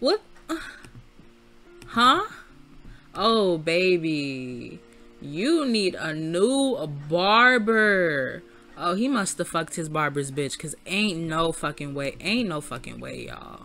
What? Huh? Oh, baby. You need a new barber. Oh, he must have fucked his barber's bitch because ain't no fucking way. Ain't no fucking way, y'all.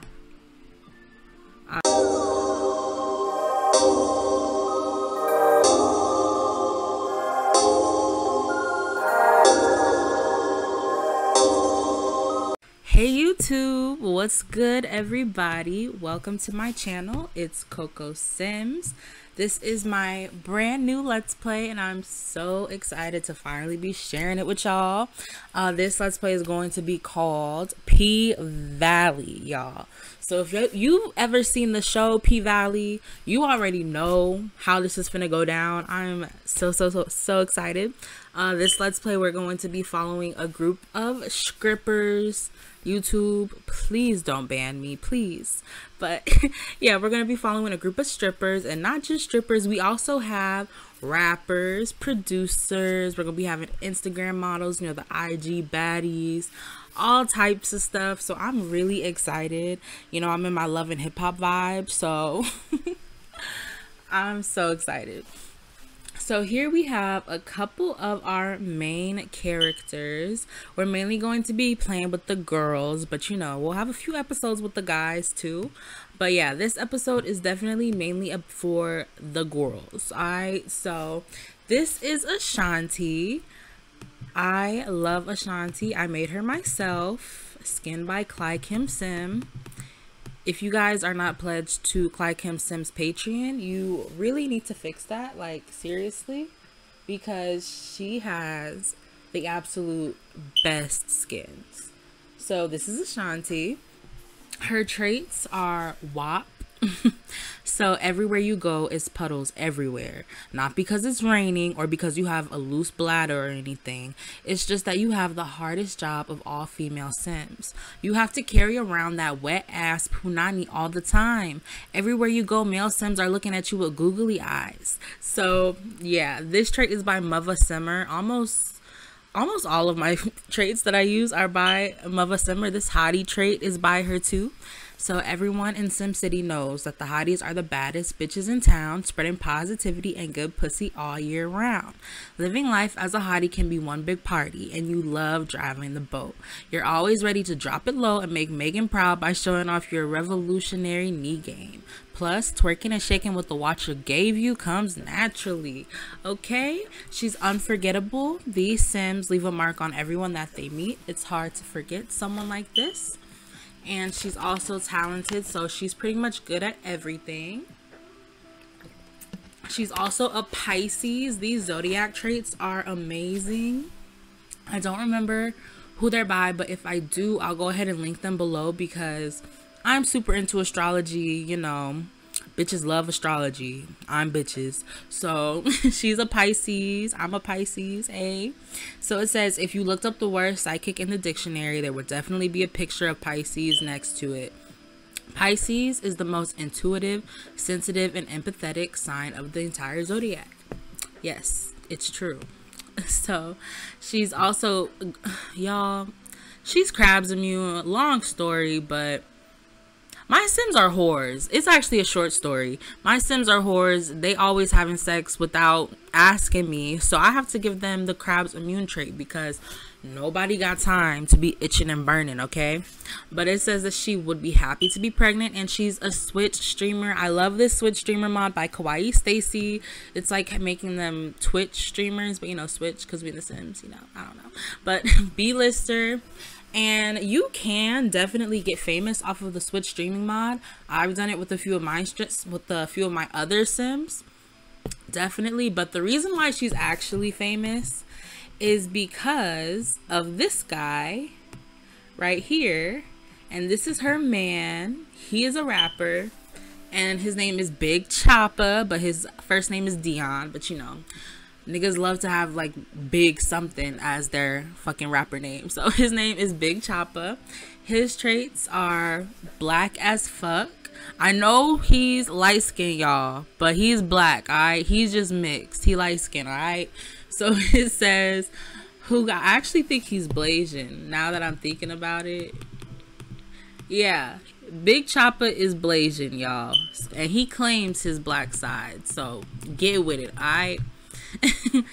What's good everybody? Welcome to my channel. It's Coco Sims. This is my brand new Let's Play and I'm so excited to finally be sharing it with y'all. Uh, this Let's Play is going to be called P-Valley, y'all. So if you've ever seen the show P-Valley, you already know how this is gonna go down. I'm so, so, so, so excited. Uh, this Let's Play, we're going to be following a group of scrippers, YouTube, please don't ban me, please. But yeah, we're going to be following a group of strippers and not just strippers. We also have rappers, producers. We're going to be having Instagram models, you know, the IG baddies, all types of stuff. So I'm really excited. You know, I'm in my love and hip hop vibe. So I'm so excited. So here we have a couple of our main characters. We're mainly going to be playing with the girls, but you know, we'll have a few episodes with the guys too. But yeah, this episode is definitely mainly up for the girls. Alright, so this is Ashanti. I love Ashanti. I made her myself. Skin by ClaiKimSim if you guys are not pledged to ClaiKimSim's Patreon, you really need to fix that. Like, seriously. Because she has the absolute best skins. So, this is Ashanti. Her traits are WAP, so everywhere you go is puddles everywhere. Not because it's raining or because you have a loose bladder or anything. It's just that you have the hardest job of all female sims. You have to carry around that wet ass punani all the time. Everywhere you go, male sims are looking at you with googly eyes. So yeah, this trait is by Muva Simmer. Almost almost all of my traits that I use are by Muva Simmer. This hottie trait is by her too. So everyone in SimCity knows that the hotties are the baddest bitches in town, spreading positivity and good pussy all year round. Living life as a hottie can be one big party, and you love driving the boat. You're always ready to drop it low and make Megan proud by showing off your revolutionary knee game. Plus, twerking and shaking what the watcher gave you comes naturally. Okay? She's unforgettable. These Sims leave a mark on everyone that they meet. It's hard to forget someone like this and she's also talented so she's pretty much good at everything. She's also a pisces. These zodiac traits are amazing. I don't remember who they're by but if i do i'll go ahead and link them below because i'm super into astrology you know bitches love astrology. I'm bitches. So she's a Pisces. I'm a Pisces. A. So it says if you looked up the word psychic in the dictionary, there would definitely be a picture of Pisces next to it. Pisces is the most intuitive, sensitive, and empathetic sign of the entire zodiac. Yes, it's true. So she's also, y'all, she's crabs immune. Long story, but my Sims are whores. It's actually a short story. My Sims are whores. They always having sex without asking me. So I have to give them the crab's immune trait because nobody got time to be itching and burning, okay? But it says that she would be happy to be pregnant and she's a Switch streamer. I love this Switch streamer mod by Kawaii Stacie. It's like making them Twitch streamers, but you know, Switch because we the Sims, you know, I don't know. But B-lister and you can definitely get famous off of the switch streaming mod. I've done it with a few of my with a few of my other sims. Definitely but the reason why she's actually famous is because of this guy right here. And this is her man. He is a rapper. And his name is big choppa but his first name is dion but you know niggas love to have like big something as their fucking rapper name. So his name is Big Choppa. His traits are black as fuck. I know he's light skinned, y'all, but he's black, alright? He's just mixed. He light skinned, alright? So it says who I actually think he's Blasian now that I'm thinking about it. Yeah, Big Choppa is Blasian, y'all. And he claims his black side. So get with it, alright?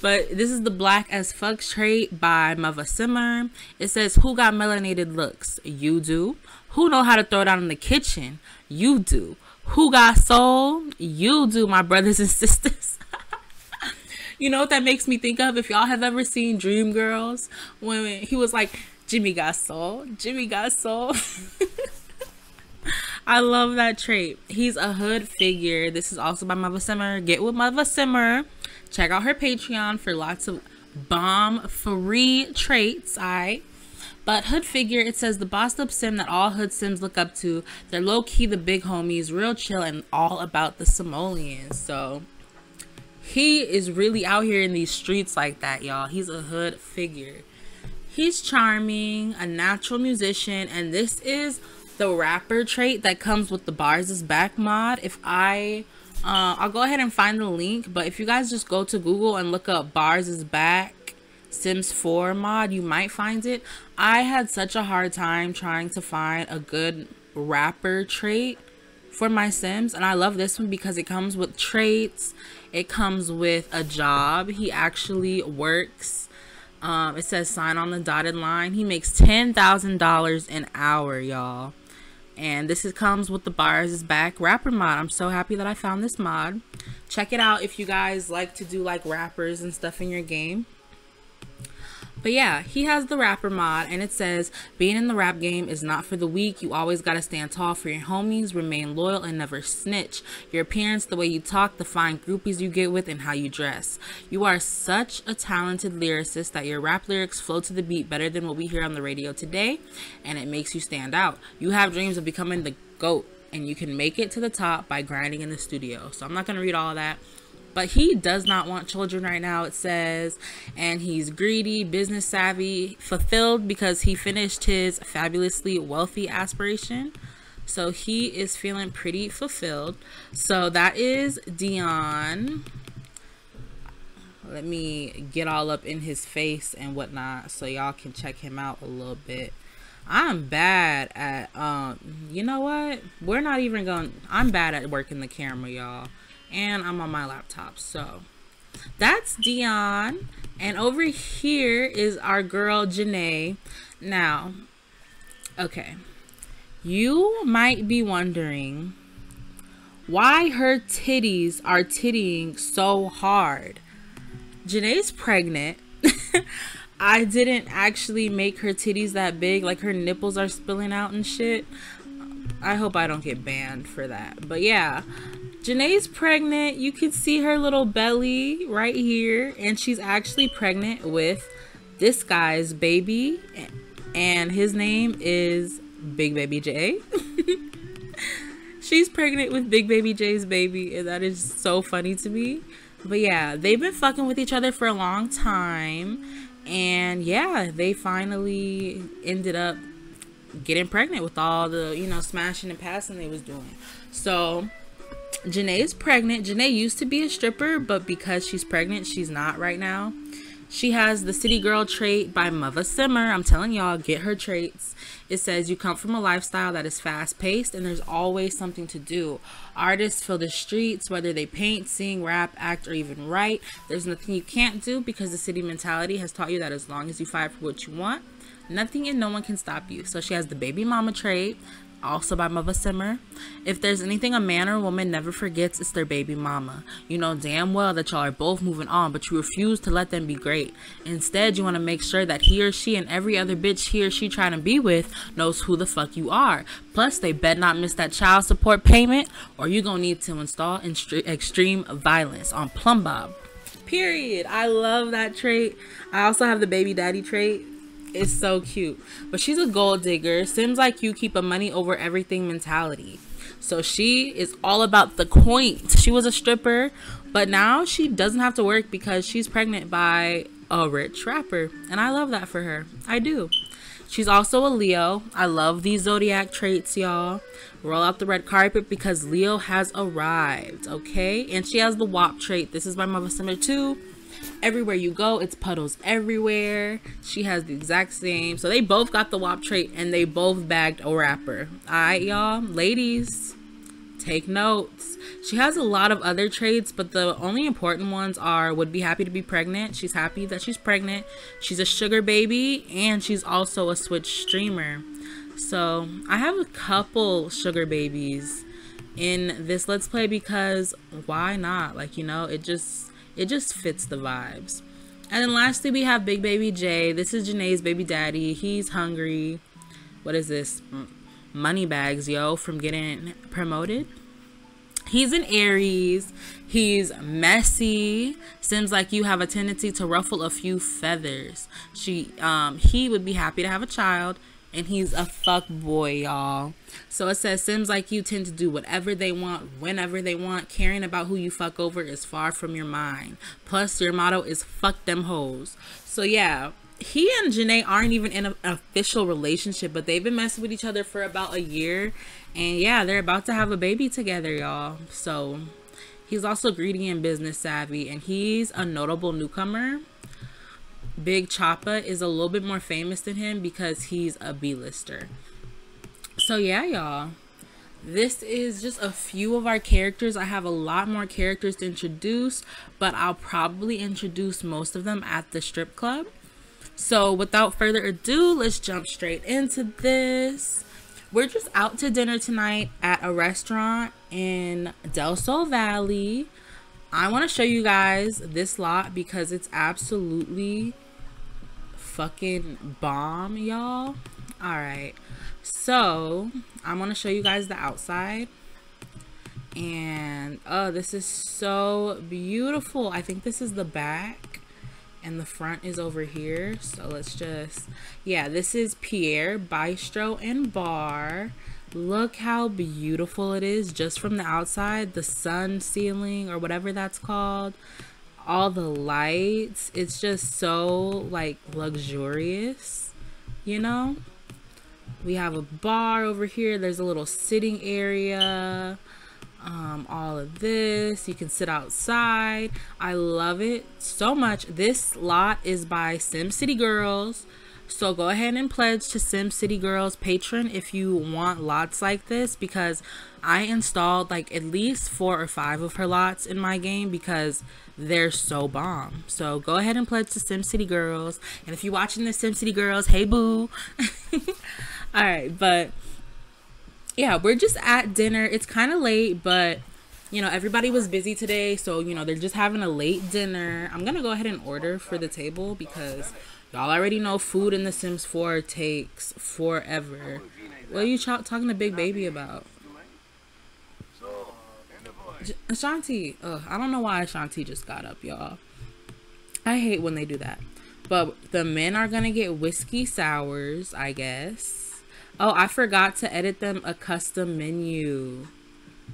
but this is the black as fuck trait by Muva Simmer. It says, Who got melanated looks? You do. Who know how to throw down in the kitchen? You do. Who got soul? You do, my brothers and sisters. you know what that makes me think of? If y'all have ever seen Dreamgirls, when he was like, Jimmy got soul, Jimmy got soul. I love that trait. He's a hood figure. This is also by Muva Simmer. Get with Muva Simmer. Check out her Patreon for lots of bomb free traits. All right. But Hood figure, it says the bossed up sim that all Hood sims look up to. They're low key the big homies, real chill, and all about the simoleons. So he is really out here in these streets like that, y'all. He's a Hood figure. He's charming, a natural musician, and this is the rapper trait that comes with the bars is back mod. If I uh, I'll go ahead and find the link, but if you guys just go to Google and look up bars is back Sims 4 mod, you might find it. I had such a hard time trying to find a good rapper trait for my Sims, and I love this one because it comes with traits. It comes with a job. He actually works. Um, it says sign on the dotted line. He makes $10,000 an hour, y'all and this is, comes with the bars is back rapper mod. I'm so happy that i found this mod. Check it out if you guys like to do like rappers and stuff in your game but yeah, he has the rapper mod and it says, being in the rap game is not for the weak. You always got to stand tall for your homies, remain loyal and never snitch. Your appearance, the way you talk, the fine groupies you get with and how you dress. You are such a talented lyricist that your rap lyrics flow to the beat better than what we hear on the radio today and it makes you stand out. You have dreams of becoming the GOAT and you can make it to the top by grinding in the studio. So I'm not going to read all that but he does not want children right now it says. And he's greedy business savvy fulfilled because he finished his fabulously wealthy aspiration. So he is feeling pretty fulfilled. So that is dion. Let me get all up in his face and whatnot so y'all can check him out a little bit. I'm bad at um you know what? We're not even going I'm bad at working the camera, y'all and I'm on my laptop. So that's Dion. And over here is our girl Janae. Now, okay. You might be wondering why her titties are tittying so hard. Janae's pregnant. I didn't actually make her titties that big. Like her nipples are spilling out and shit. I hope I don't get banned for that. But yeah, Janae's pregnant. You can see her little belly right here. And she's actually pregnant with this guy's baby. And his name is Big Baby J. she's pregnant with Big Baby J's baby. And that is so funny to me. But yeah, they've been fucking with each other for a long time. And yeah, they finally ended up getting pregnant with all the, you know, smashing and passing they was doing. So Janae is pregnant. Janae used to be a stripper, but because she's pregnant, she's not right now. She has the City Girl trait by Muva Simmer. I'm telling y'all, get her traits. It says you come from a lifestyle that is fast paced and there's always something to do. Artists fill the streets, whether they paint, sing, rap, act, or even write. There's nothing you can't do because the city mentality has taught you that as long as you fight for what you want, nothing and no one can stop you. So she has the baby mama trait, also by Muva Simmer. If there's anything a man or woman never forgets, it's their baby mama. You know damn well that y'all are both moving on, but you refuse to let them be great. Instead, you want to make sure that he or she and every other bitch he or she trying to be with knows who the fuck you are. Plus, they bet not miss that child support payment, or you gonna need to install extreme violence on Plumbob. Period. I love that trait. I also have the baby daddy trait is so cute. But she's a gold digger. Sims like you keep a money over everything mentality. So she is all about the coins. She was a stripper, but now she doesn't have to work because she's pregnant by a rich rapper. And I love that for her. I do. She's also a Leo. I love these zodiac traits, y'all. Roll out the red carpet because Leo has arrived, okay? And she has the WAP trait. This is my Muva Simmer too. Everywhere you go, it's puddles everywhere. She has the exact same. So they both got the WAP trait and they both bagged a rapper. Alright, y'all. Ladies, take notes. She has a lot of other traits, but the only important ones are would be happy to be pregnant. She's happy that she's pregnant. She's a sugar baby and she's also a Switch streamer. So I have a couple sugar babies in this let's play because why not? Like, you know, it just it just fits the vibes. And then lastly we have Big Baby J. This is Janae's baby daddy. He's hungry. What is this? Money bags, yo, from getting promoted. He's an Aries. He's messy. Seems like you have a tendency to ruffle a few feathers. She um he would be happy to have a child and he's a fuck boy, y'all. So it says Sims like you tend to do whatever they want, whenever they want. Caring about who you fuck over is far from your mind. Plus, your motto is fuck them hoes. So yeah, he and Janae aren't even in an official relationship, but they've been messing with each other for about a year. And yeah, they're about to have a baby together, y'all. So he's also greedy and business savvy, and he's a notable newcomer Big Choppa is a little bit more famous than him because he's a B-lister. So yeah, y'all. This is just a few of our characters. I have a lot more characters to introduce, but I'll probably introduce most of them at the strip club. So without further ado, let's jump straight into this. We're just out to dinner tonight at a restaurant in Del Sol Valley. I want to show you guys this lot because it's absolutely fucking bomb, y'all. Alright. So, I'm going to show you guys the outside. And, oh, this is so beautiful. I think this is the back. And the front is over here. So, let's just... Yeah, this is Pierre Bistro and Bar. Look how beautiful it is just from the outside. The sun ceiling or whatever that's called all the lights it's just so like luxurious you know? We have a bar over here there's a little sitting area um, all of this you can sit outside. I love it so much. This lot is by sim city girls. So go ahead and pledge to sim city girls Patreon if you want lots like this because i installed like at least four or five of her lots in my game because they're so bomb. So go ahead and pledge to SimCity Girls. And if you're watching the SimCity Girls, hey boo. All right, but yeah, we're just at dinner. It's kind of late, but you know, everybody was busy today, so you know, they're just having a late dinner. I'm going to go ahead and order for the table because y'all already know food in The Sims 4 takes forever. What are you talking to Big Baby about? Ashanti. Ugh, I don't know why Ashanti just got up, y'all. I hate when they do that. But the men are gonna get whiskey sours, I guess. Oh, I forgot to edit them a custom menu.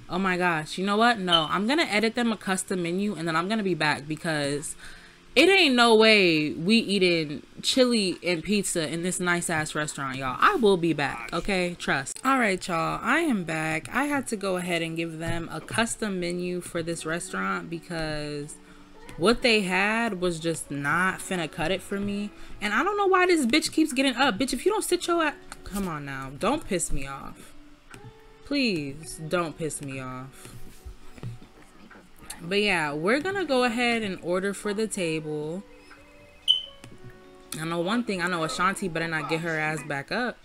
Oh my gosh. You know what? No, I'm gonna edit them a custom menu and then I'm gonna be back because it ain't no way we eating chili and pizza in this nice ass restaurant, y'all. I will be back, okay? Trust. All right, y'all. I am back. I had to go ahead and give them a custom menu for this restaurant because what they had was just not finna cut it for me. And I don't know why this bitch keeps getting up. Bitch, if you don't sit your ass... Come on now. Don't piss me off. Please, don't piss me off. But yeah, we're gonna go ahead and order for the table. I know one thing, I know Ashanti better not get her ass back up.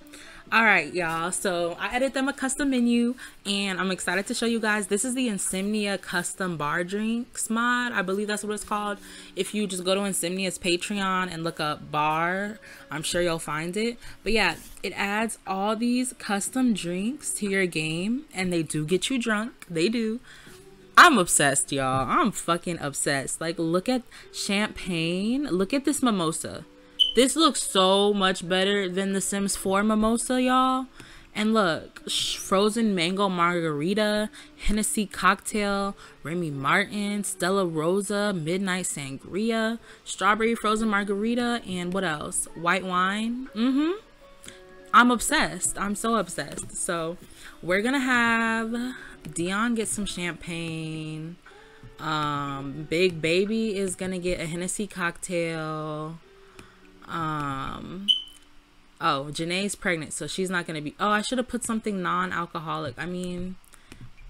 All right, y'all. So I edit them a custom menu and I'm excited to show you guys. This is the Insimnia custom bar drinks mod. I believe that's what it's called. If you just go to Insimnia's Patreon and look up bar, I'm sure you'll find it. But yeah, it adds all these custom drinks to your game and they do get you drunk. They do. I'm obsessed, y'all. I'm fucking obsessed. Like, look at champagne. Look at this mimosa. This looks so much better than the Sims 4 mimosa, y'all. And look, frozen mango margarita, Hennessy cocktail, Remy Martin, Stella Rosa, midnight sangria, strawberry frozen margarita, and what else? White wine. Mm-hmm. I'm obsessed. I'm so obsessed. So we're gonna have Dion gets some champagne. Um, Big Baby is gonna get a Hennessy cocktail. Um, oh, Janae's pregnant, so she's not gonna be. Oh, I should have put something non-alcoholic. I mean,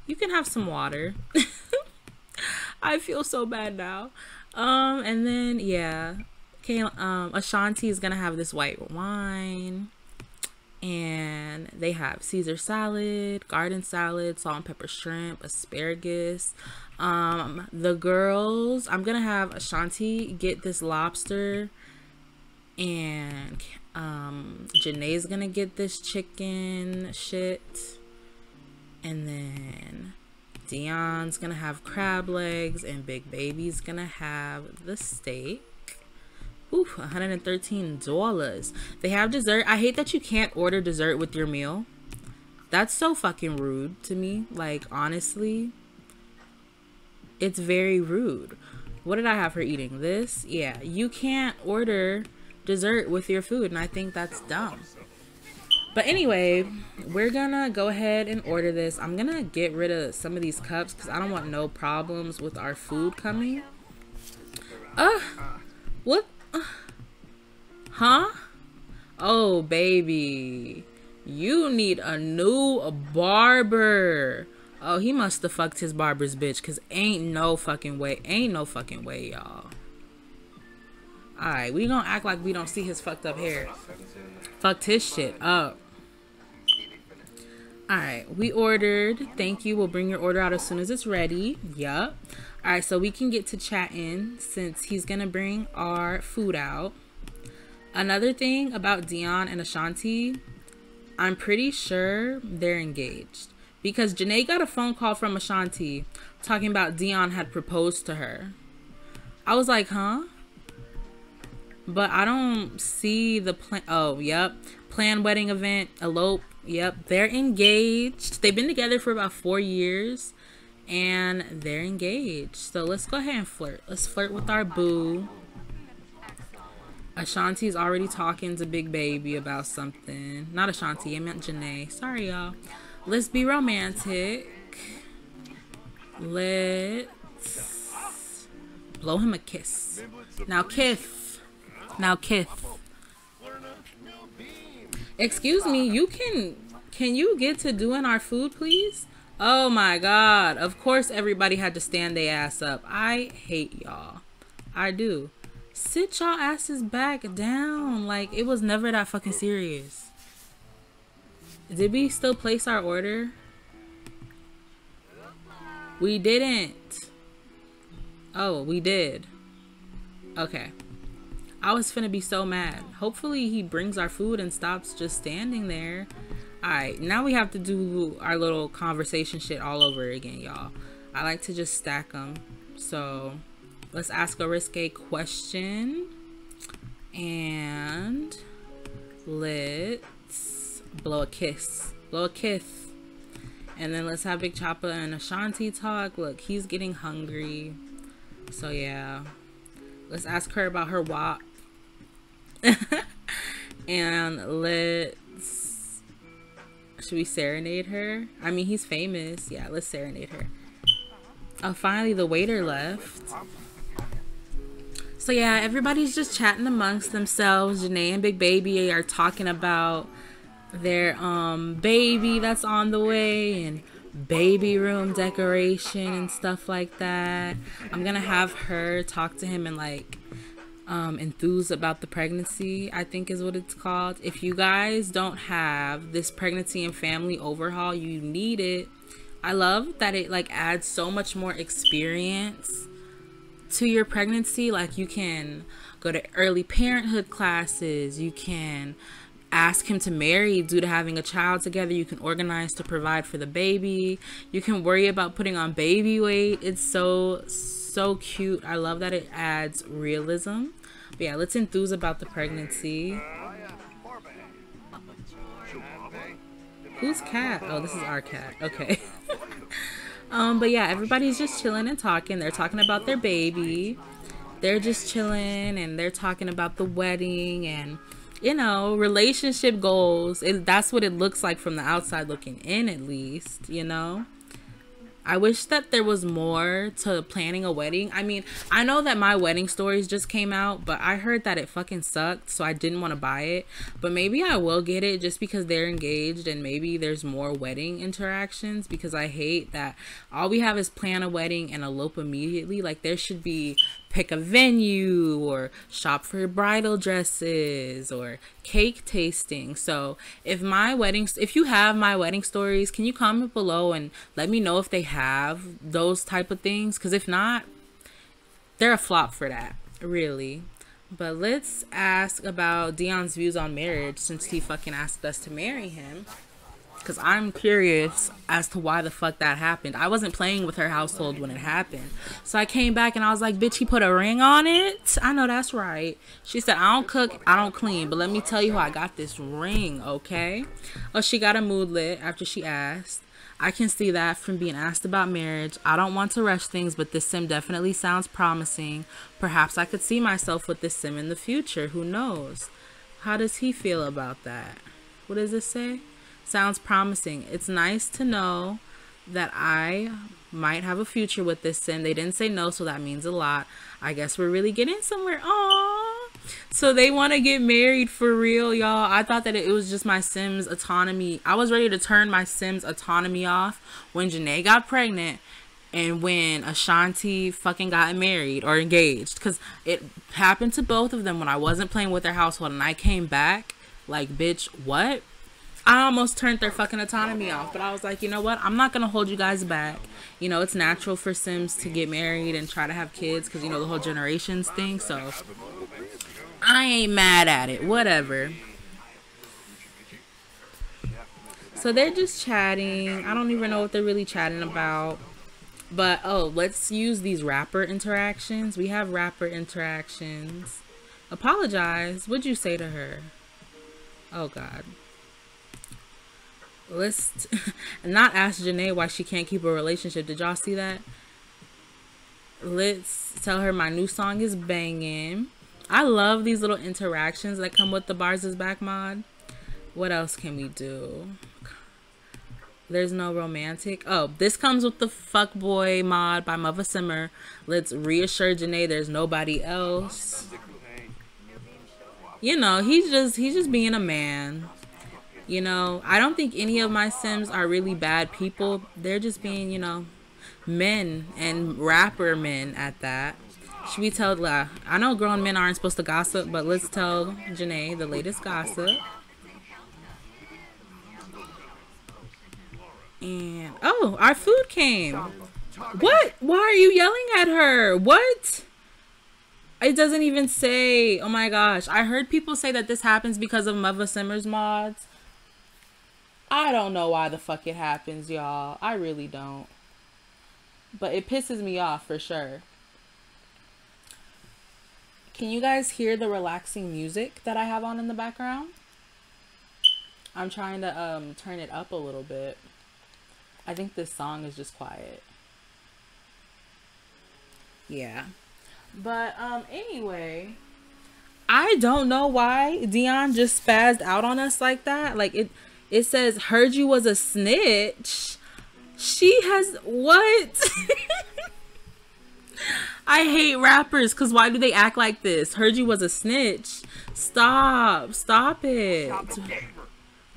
you can have some water. I feel so bad now. Um, and then yeah, okay. Um, Ashanti is gonna have this white wine and they have Caesar salad, garden salad, salt and pepper shrimp, asparagus. Um, the girls, I'm gonna have Ashanti get this lobster, and um, Janae's gonna get this chicken shit, and then Dion's gonna have crab legs, and Big Baby's gonna have the steak. Oof, $113. They have dessert. I hate that you can't order dessert with your meal. That's so fucking rude to me. Like, honestly, it's very rude. What did I have her eating? This? Yeah, you can't order dessert with your food, and I think that's dumb. But anyway, we're gonna go ahead and order this. I'm gonna get rid of some of these cups because I don't want no problems with our food coming. Uh, what Huh? Oh, baby. You need a new barber. Oh, he must have fucked his barber's bitch. Because ain't no fucking way. Ain't no fucking way, y'all. Alright, we gonna act like we don't see his fucked up hair. Fucked his shit up. Alright, we ordered. Thank you. We'll bring your order out as soon as it's ready. Yup. All right, so we can get to chatting since he's going to bring our food out. Another thing about Dion and Ashanti, I'm pretty sure they're engaged because Janae got a phone call from Ashanti talking about Dion had proposed to her. I was like, huh? But I don't see the plan. Oh, yep. Planned wedding event, elope. Yep. They're engaged. They've been together for about four years and they're engaged. So let's go ahead and flirt. Let's flirt with our boo. Ashanti's already talking to Big Baby about something. Not Ashanti, I meant Janae. Sorry, y'all. Let's be romantic. Let's blow him a kiss. Now, kiss. Now, kiss. Excuse me, you can... Can you get to doing our food, please? Oh my god. Of course everybody had to stand their ass up. I hate y'all. I do. Sit y'all asses back down. Like it was never that fucking serious. Did we still place our order? We didn't. Oh, we did. Okay. I was finna be so mad. Hopefully he brings our food and stops just standing there. Alright, now we have to do our little conversation shit all over again, y'all. I like to just stack them. So, let's ask a risque question. And let's blow a kiss. Blow a kiss. And then let's have Big Choppa and Ashanti talk. Look, he's getting hungry. So, yeah. Let's ask her about her walk. and let should we serenade her? I mean, he's famous. Yeah, let's serenade her. Oh, finally, the waiter left. So, yeah, everybody's just chatting amongst themselves. Janae and Big Baby are talking about their um baby that's on the way and baby room decoration and stuff like that. I'm gonna have her talk to him and like um, enthused about the pregnancy, I think is what it's called. If you guys don't have this pregnancy and family overhaul, you need it. I love that it like adds so much more experience to your pregnancy. Like you can go to early parenthood classes, you can ask him to marry due to having a child together. You can organize to provide for the baby. You can worry about putting on baby weight. It's so so cute. I love that it adds realism. But yeah, let's enthuse about the pregnancy. Who's cat? Oh, this is our cat. Okay. um, but yeah, everybody's just chilling and talking. They're talking about their baby. They're just chilling and they're talking about the wedding and you know, relationship goals. It, that's what it looks like from the outside looking in, at least, you know. I wish that there was more to planning a wedding. I mean, I know that my wedding stories just came out, but I heard that it fucking sucked, so I didn't want to buy it. But maybe I will get it just because they're engaged and maybe there's more wedding interactions because I hate that all we have is plan a wedding and elope immediately. Like there should be pick a venue or shop for bridal dresses or cake tasting. So if my wedding, if you have my wedding stories, can you comment below and let me know if they have those type of things? Because if not, they're a flop for that, really. But let's ask about Dion's views on marriage since he fucking asked us to marry him because I'm curious as to why the fuck that happened. I wasn't playing with her household when it happened. So I came back and I was like, bitch, he put a ring on it? I know that's right. She said, I don't cook, I don't clean, but let me tell you how I got this ring, okay? Oh, she got a mood lit after she asked. I can see that from being asked about marriage. I don't want to rush things, but this sim definitely sounds promising. Perhaps I could see myself with this sim in the future. Who knows? How does he feel about that? What does it say? Sounds promising. It's nice to know that I might have a future with this sim. They didn't say no, so that means a lot. I guess we're really getting somewhere. Aww. So they want to get married for real, y'all. I thought that it was just my Sims autonomy. I was ready to turn my Sims autonomy off when Janae got pregnant and when Ashanti fucking got married or engaged. Because it happened to both of them when I wasn't playing with their household and I came back like, bitch, what? I almost turned their fucking autonomy off, but I was like, you know what? I'm not gonna hold you guys back. You know, it's natural for Sims to get married and try to have kids because you know the whole generations thing. So I ain't mad at it. Whatever. So they're just chatting. I don't even know what they're really chatting about. But oh, let's use these rapper interactions. We have rapper interactions. Apologize. What'd you say to her? Oh God let's not ask Janae why she can't keep a relationship. Did y'all see that? Let's tell her my new song is banging. I love these little interactions that come with the Bars is Back mod. What else can we do? There's no romantic. Oh, this comes with the Fuckboy mod by Muva Simmer. Let's reassure Janae there's nobody else. You know, he's just he's just being a man. You know, I don't think any of my Sims are really bad people. They're just being, you know, men and rapper men at that. Should we tell, uh, I know grown men aren't supposed to gossip, but let's tell Janae the latest gossip. And, oh, our food came. What? Why are you yelling at her? What? It doesn't even say. Oh my gosh. I heard people say that this happens because of Muva Simmer's mods. I don't know why the fuck it happens, y'all. I really don't. But it pisses me off for sure. Can you guys hear the relaxing music that I have on in the background? I'm trying to um, turn it up a little bit. I think this song is just quiet. Yeah. But um anyway, I don't know why Dion just spazzed out on us like that. Like it it says heard you was a snitch. She has what? I hate rappers because why do they act like this? Heard you was a snitch. Stop. Stop it.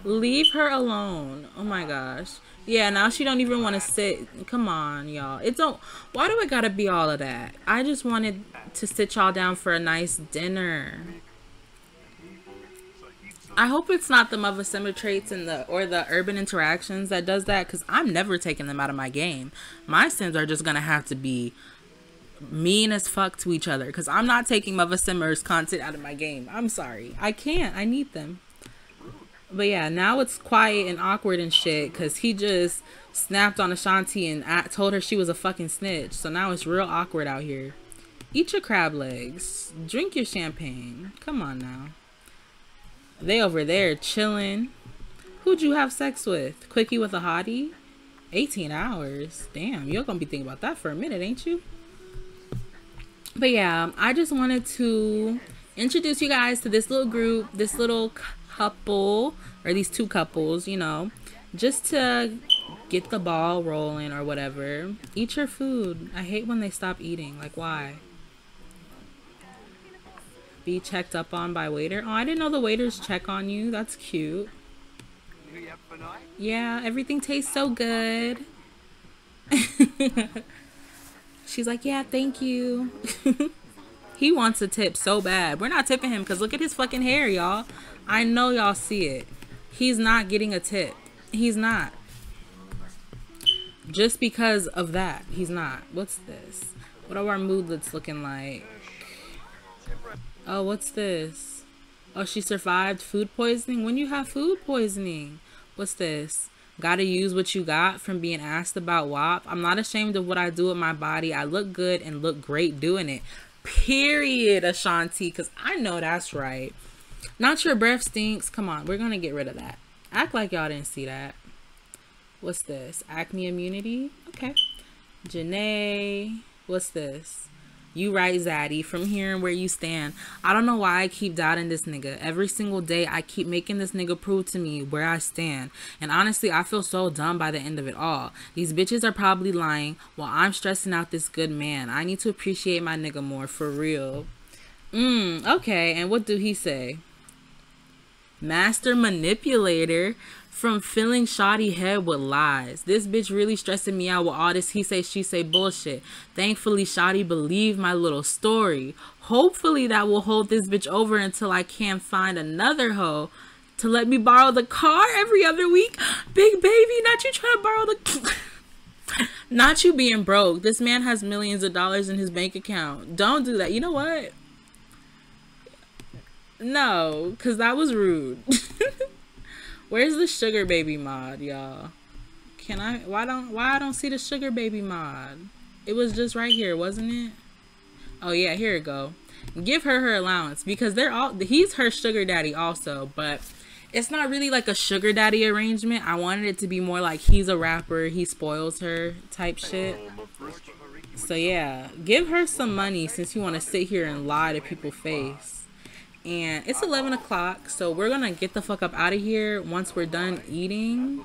Leave her alone. Oh my gosh. Yeah, now she don't even want to sit. Come on, y'all. It don't. Why do it gotta be all of that? I just wanted to sit y'all down for a nice dinner. I hope it's not the Muva Simmer traits and the or the urban interactions that does that because I'm never taking them out of my game. My sims are just gonna have to be mean as fuck to each other because I'm not taking Muva Simmer's content out of my game. I'm sorry. I can't. I need them. But yeah, now it's quiet and awkward and shit because he just snapped on Ashanti and told her she was a fucking snitch. So now it's real awkward out here. Eat your crab legs. Drink your champagne. Come on now. They over there chilling. Who'd you have sex with? Quickie with a hottie? 18 hours. Damn, you're gonna be thinking about that for a minute, ain't you? But yeah, I just wanted to introduce you guys to this little group, this little couple, or these two couples, you know, just to get the ball rolling or whatever. Eat your food. I hate when they stop eating. Like, why? Be checked up on by waiter. Oh, I didn't know the waiters check on you. That's cute. Yeah, everything tastes so good. She's like, yeah, thank you. he wants a tip so bad. We're not tipping him because look at his fucking hair, y'all. I know y'all see it. He's not getting a tip. He's not. Just because of that, he's not. What's this? What are our moodlets looking like? Oh, what's this? Oh, she survived food poisoning? When you have food poisoning? What's this? Gotta use what you got from being asked about WAP. I'm not ashamed of what I do with my body. I look good and look great doing it. Period, Ashanti, because I know that's right. Not your breath stinks. Come on, we're to get rid of that. Act like y'all didn't see that. What's this? Acne immunity? Okay. Janae. What's this? You right, Zaddy, from here and where you stand. I don't know why I keep doubting this nigga. Every single day, I keep making this nigga prove to me where I stand. And honestly, I feel so dumb by the end of it all. These bitches are probably lying while I'm stressing out this good man. I need to appreciate my nigga more, for real. Mmm, okay. And what do he say? Master manipulator from filling shoddy head with lies. This bitch really stressing me out with all this he say she say bullshit. Thankfully, shoddy believed my little story. Hopefully that will hold this bitch over until I can find another hoe to let me borrow the car every other week. Big baby, not you trying to borrow the not you being broke. This man has millions of dollars in his bank account. Don't do that. You know what? No, because that was rude. Where's the sugar baby mod, y'all? Can I why don't why I don't see the sugar baby mod? It was just right here, wasn't it? Oh yeah, here it go. Give her her allowance because they're all he's her sugar daddy also, but it's not really like a sugar daddy arrangement. I wanted it to be more like he's a rapper, he spoils her type shit. So yeah, give her some money since you want to sit here and lie to people's face and it's 11 o'clock so we're gonna get the fuck up out of here once we're done eating.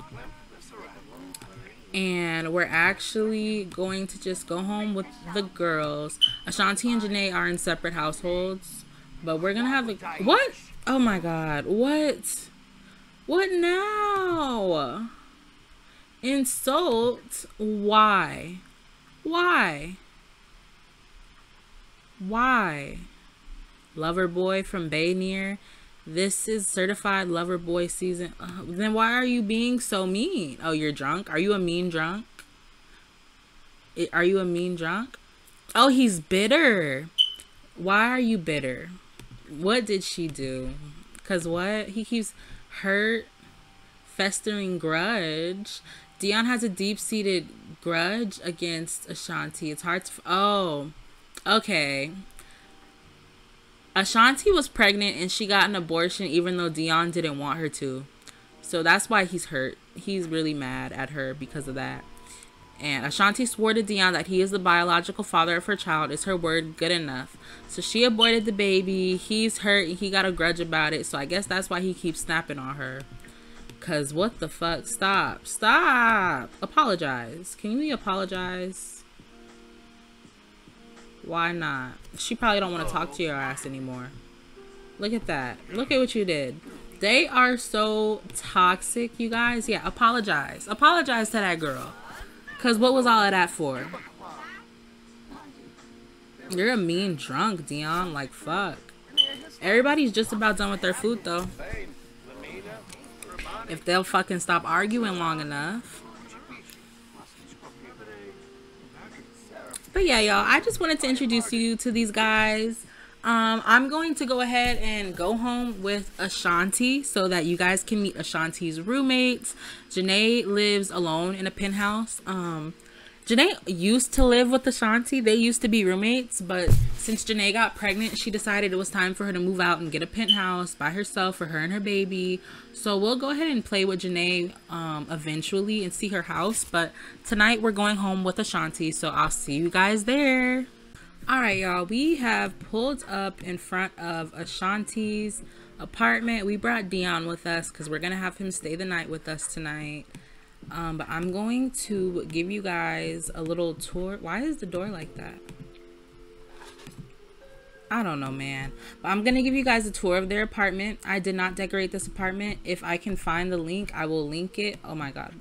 And we're actually going to just go home with the girls. Ashanti and janae are in separate households but we're gonna have a what? Oh my god what? What now? Insult? Why? Why? Why lover boy from Baynir. This is certified lover boy season. Uh, then why are you being so mean? Oh, you're drunk? Are you a mean drunk? Are you a mean drunk? Oh, he's bitter. Why are you bitter? What did she do? Cause what? He keeps hurt, festering grudge. Dion has a deep-seated grudge against Ashanti. It's hard to. Oh, okay. Ashanti was pregnant and she got an abortion even though Dion didn't want her to. So that's why he's hurt. He's really mad at her because of that. And Ashanti swore to Dion that he is the biological father of her child. Is her word good enough? So she aborted the baby. He's hurt. He got a grudge about it. So I guess that's why he keeps snapping on her. Cause what the fuck? Stop. Stop. Apologize. Can you apologize? Why not? She probably don't want to talk to your ass anymore. Look at that. Look at what you did. They are so toxic, you guys. Yeah, apologize. Apologize to that girl. Because what was all of that for? You're a mean drunk, Dion. Like, fuck. Everybody's just about done with their food, though. If they'll fucking stop arguing long enough. But yeah, y'all, I just wanted to introduce you to these guys. Um, I'm going to go ahead and go home with Ashanti so that you guys can meet Ashanti's roommates. Janae lives alone in a penthouse. Um, Janae used to live with Ashanti. They used to be roommates, but since Janae got pregnant, she decided it was time for her to move out and get a penthouse by herself for her and her baby. So we'll go ahead and play with Janae um, eventually and see her house. But tonight we're going home with Ashanti, so I'll see you guys there. All right, y'all. We have pulled up in front of Ashanti's apartment. We brought Dion with us because we're going to have him stay the night with us tonight. Um, but I'm going to give you guys a little tour. Why is the door like that? I don't know, man. But I'm going to give you guys a tour of their apartment. I did not decorate this apartment. If I can find the link, I will link it. Oh my God.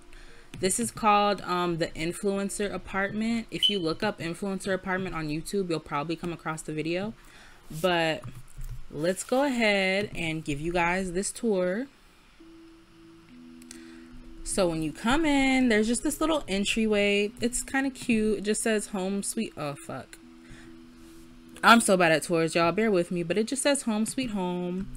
This is called um, the Influencer Apartment. If you look up Influencer Apartment on YouTube, you'll probably come across the video. But let's go ahead and give you guys this tour. So when you come in, there's just this little entryway. It's kind of cute. It just says home sweet. Oh, fuck. I'm so bad at tours, y'all. Bear with me. But it just says home sweet home.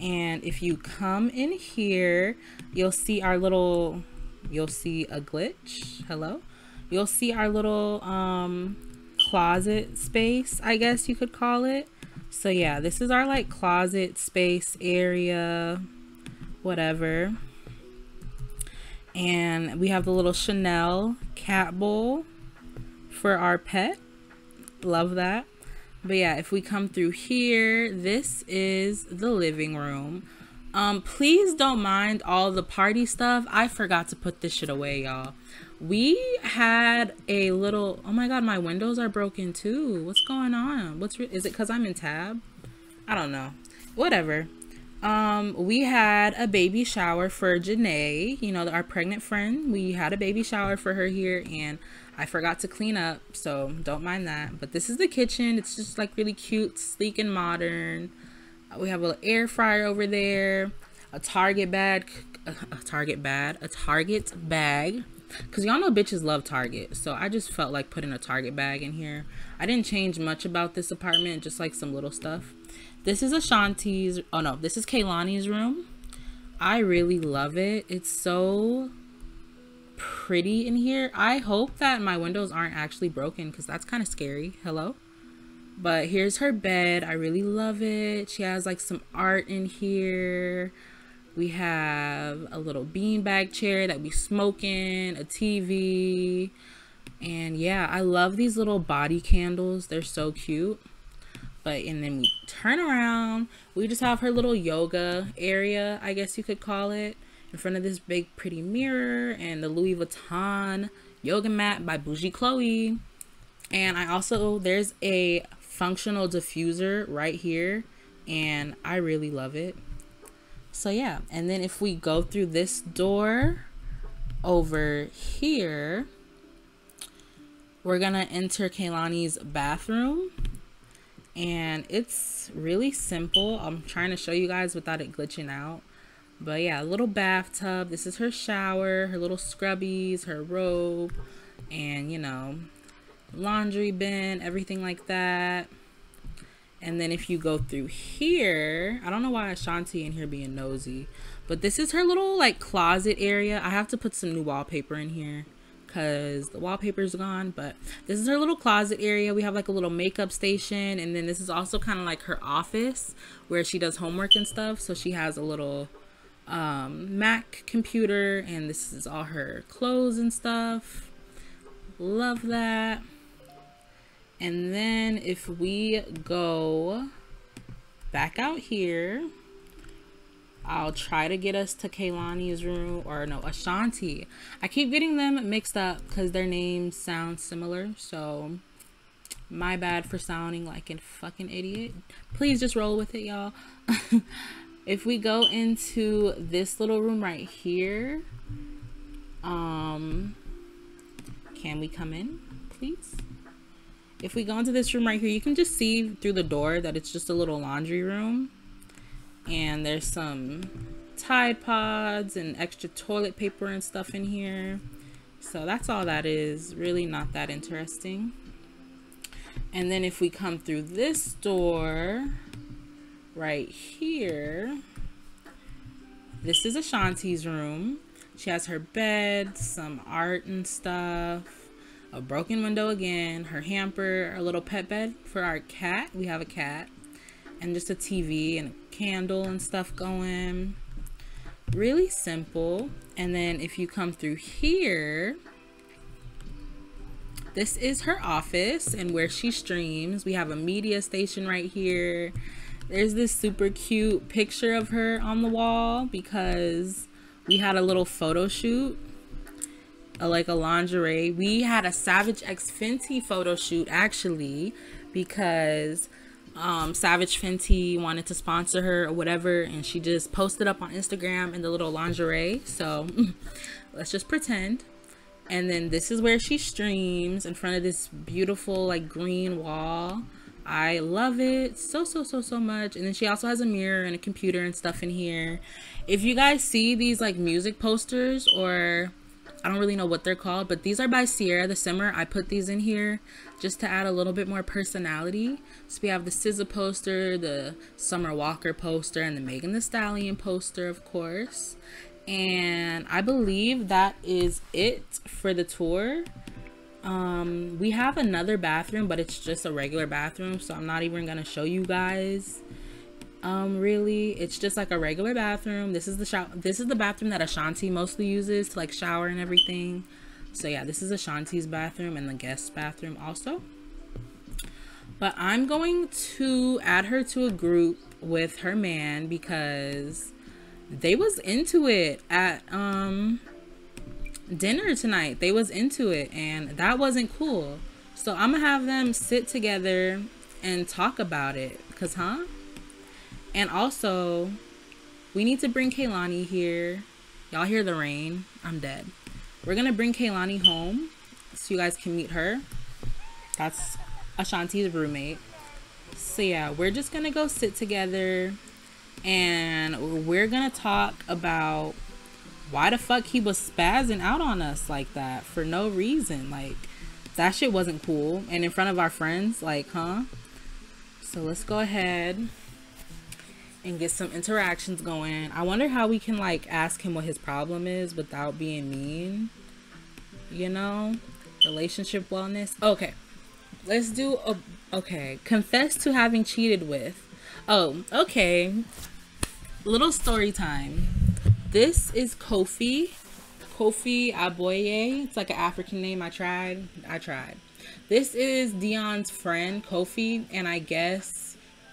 And if you come in here, you'll see our little, you'll see a glitch. Hello. You'll see our little um, closet space, I guess you could call it. So yeah, this is our like closet space area, whatever. And we have the little Chanel cat bowl for our pet. Love that. But yeah, if we come through here, this is the living room. Um, please don't mind all the party stuff. I forgot to put this shit away, y'all. We had a little, oh my God, my windows are broken too. What's going on? What's, is it cause I'm in tab? I don't know. Whatever um we had a baby shower for Janae, you know, our pregnant friend. We had a baby shower for her here and I forgot to clean up, so don't mind that. But this is the kitchen. It's just like really cute, sleek and modern. We have a little air fryer over there, a Target bag, a, a Target bag, a Target bag. Cause y'all know bitches love Target, so I just felt like putting a Target bag in here. I didn't change much about this apartment, just like some little stuff. This is Ashanti's, oh no, this is Kaylani's room. I really love it. It's so pretty in here. I hope that my windows aren't actually broken because that's kind of scary. Hello? But here's her bed. I really love it. She has like some art in here. We have a little beanbag chair that we smoke in, a TV. And yeah, I love these little body candles. They're so cute but and then we turn around. We just have her little yoga area i guess you could call it in front of this big pretty mirror and the louis vuitton yoga mat by bougie chloe. And i also there's a functional diffuser right here and i really love it. So yeah. And then if we go through this door over here we're gonna enter Kaylani's bathroom and it's really simple. I'm trying to show you guys without it glitching out. But yeah a little bathtub. This is her shower her little scrubbies her robe and you know laundry bin everything like that. And then if you go through here i don't know why ashanti in here being nosy but this is her little like closet area. I have to put some new wallpaper in here because the wallpaper's gone but this is her little closet area. We have like a little makeup station and then this is also kind of like her office where she does homework and stuff. So she has a little um, mac computer and this is all her clothes and stuff. Love that. And then if we go back out here I'll try to get us to Kaylani's room or no Ashanti. I keep getting them mixed up because their names sound similar. So my bad for sounding like a fucking idiot. Please just roll with it, y'all. if we go into this little room right here, um, can we come in, please? If we go into this room right here, you can just see through the door that it's just a little laundry room and there's some Tide Pods and extra toilet paper and stuff in here. So that's all that is. Really not that interesting. And then if we come through this door right here, this is Ashanti's room. She has her bed, some art and stuff, a broken window again, her hamper, a little pet bed for our cat. We have a cat and just a TV and candle and stuff going. Really simple. And then if you come through here, this is her office and where she streams. We have a media station right here. There's this super cute picture of her on the wall because we had a little photo shoot like a lingerie. We had a Savage X Fenty photo shoot actually because um, Savage Fenty wanted to sponsor her or whatever, and she just posted up on Instagram in the little lingerie. So let's just pretend. And then this is where she streams in front of this beautiful like green wall. I love it so so so so much. And then she also has a mirror and a computer and stuff in here. If you guys see these like music posters or I don't really know what they're called, but these are by Sierra the Simmer. I put these in here just to add a little bit more personality. So we have the SZA poster, the Summer Walker poster, and the Megan Thee Stallion poster, of course. And I believe that is it for the tour. Um, we have another bathroom, but it's just a regular bathroom, so I'm not even gonna show you guys um really it's just like a regular bathroom this is the shower this is the bathroom that ashanti mostly uses to like shower and everything so yeah this is ashanti's bathroom and the guest bathroom also but i'm going to add her to a group with her man because they was into it at um dinner tonight they was into it and that wasn't cool so i'm gonna have them sit together and talk about it because huh and also, we need to bring Kaylani here. Y'all hear the rain? I'm dead. We're gonna bring Kaylani home so you guys can meet her. That's Ashanti's roommate. So yeah, we're just gonna go sit together and we're gonna talk about why the fuck he was spazzing out on us like that for no reason. Like that shit wasn't cool. And in front of our friends, like, huh? So let's go ahead and get some interactions going. I wonder how we can like ask him what his problem is without being mean. You know? Relationship wellness. Okay. Let's do a okay. Confess to having cheated with. Oh, okay. Little story time. This is Kofi. Kofi Aboye. It's like an African name. I tried. I tried. This is Dion's friend, Kofi, and I guess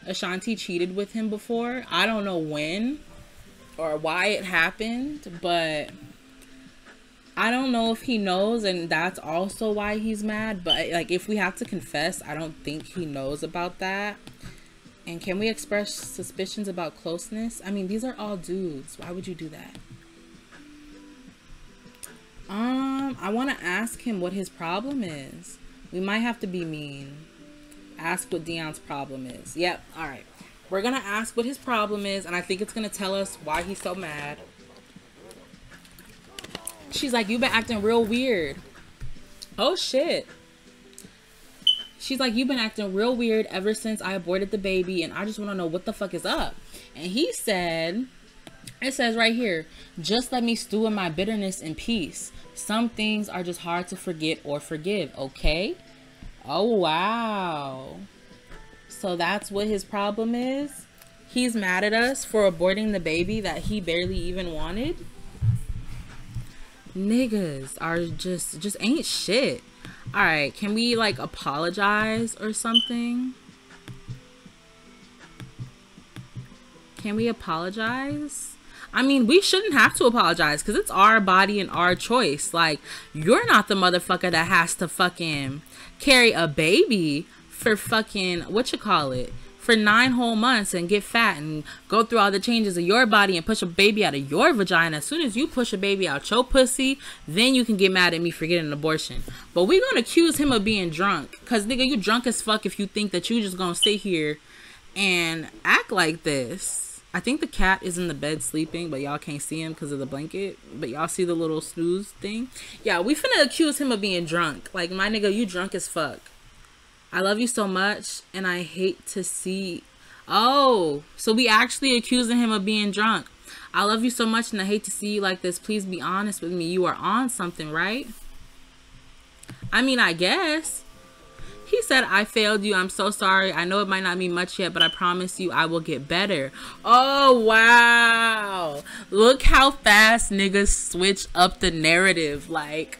Ashanti cheated with him before. I don't know when or why it happened, but I don't know if he knows and that's also why he's mad, but like if we have to confess, I don't think he knows about that. And can we express suspicions about closeness? I mean, these are all dudes. Why would you do that? Um, I want to ask him what his problem is. We might have to be mean ask what Dion's problem is. Yep, all right. We're going to ask what his problem is, and I think it's going to tell us why he's so mad. She's like, you've been acting real weird. Oh, shit. She's like, you've been acting real weird ever since I aborted the baby, and I just want to know what the fuck is up. And he said, it says right here, just let me stew in my bitterness in peace. Some things are just hard to forget or forgive, okay? Oh, wow. So that's what his problem is? He's mad at us for aborting the baby that he barely even wanted? Niggas are just, just ain't shit. Alright, can we like apologize or something? Can we apologize? I mean, we shouldn't have to apologize because it's our body and our choice. Like, you're not the motherfucker that has to fucking carry a baby for fucking what you call it for nine whole months and get fat and go through all the changes of your body and push a baby out of your vagina. As soon as you push a baby out your pussy, then you can get mad at me for getting an abortion. But we gonna accuse him of being drunk. Cause nigga, you drunk as fuck if you think that you just gonna sit here and act like this. I think the cat is in the bed sleeping, but y'all can't see him because of the blanket. But y'all see the little snooze thing. Yeah, we finna accuse him of being drunk. Like, my nigga, you drunk as fuck. I love you so much, and I hate to see... Oh, so we actually accusing him of being drunk. I love you so much, and I hate to see you like this. Please be honest with me. You are on something, right? I mean, I guess. He said, I failed you. I'm so sorry. I know it might not mean much yet, but I promise you I will get better. Oh, wow. Look how fast niggas switch up the narrative. Like,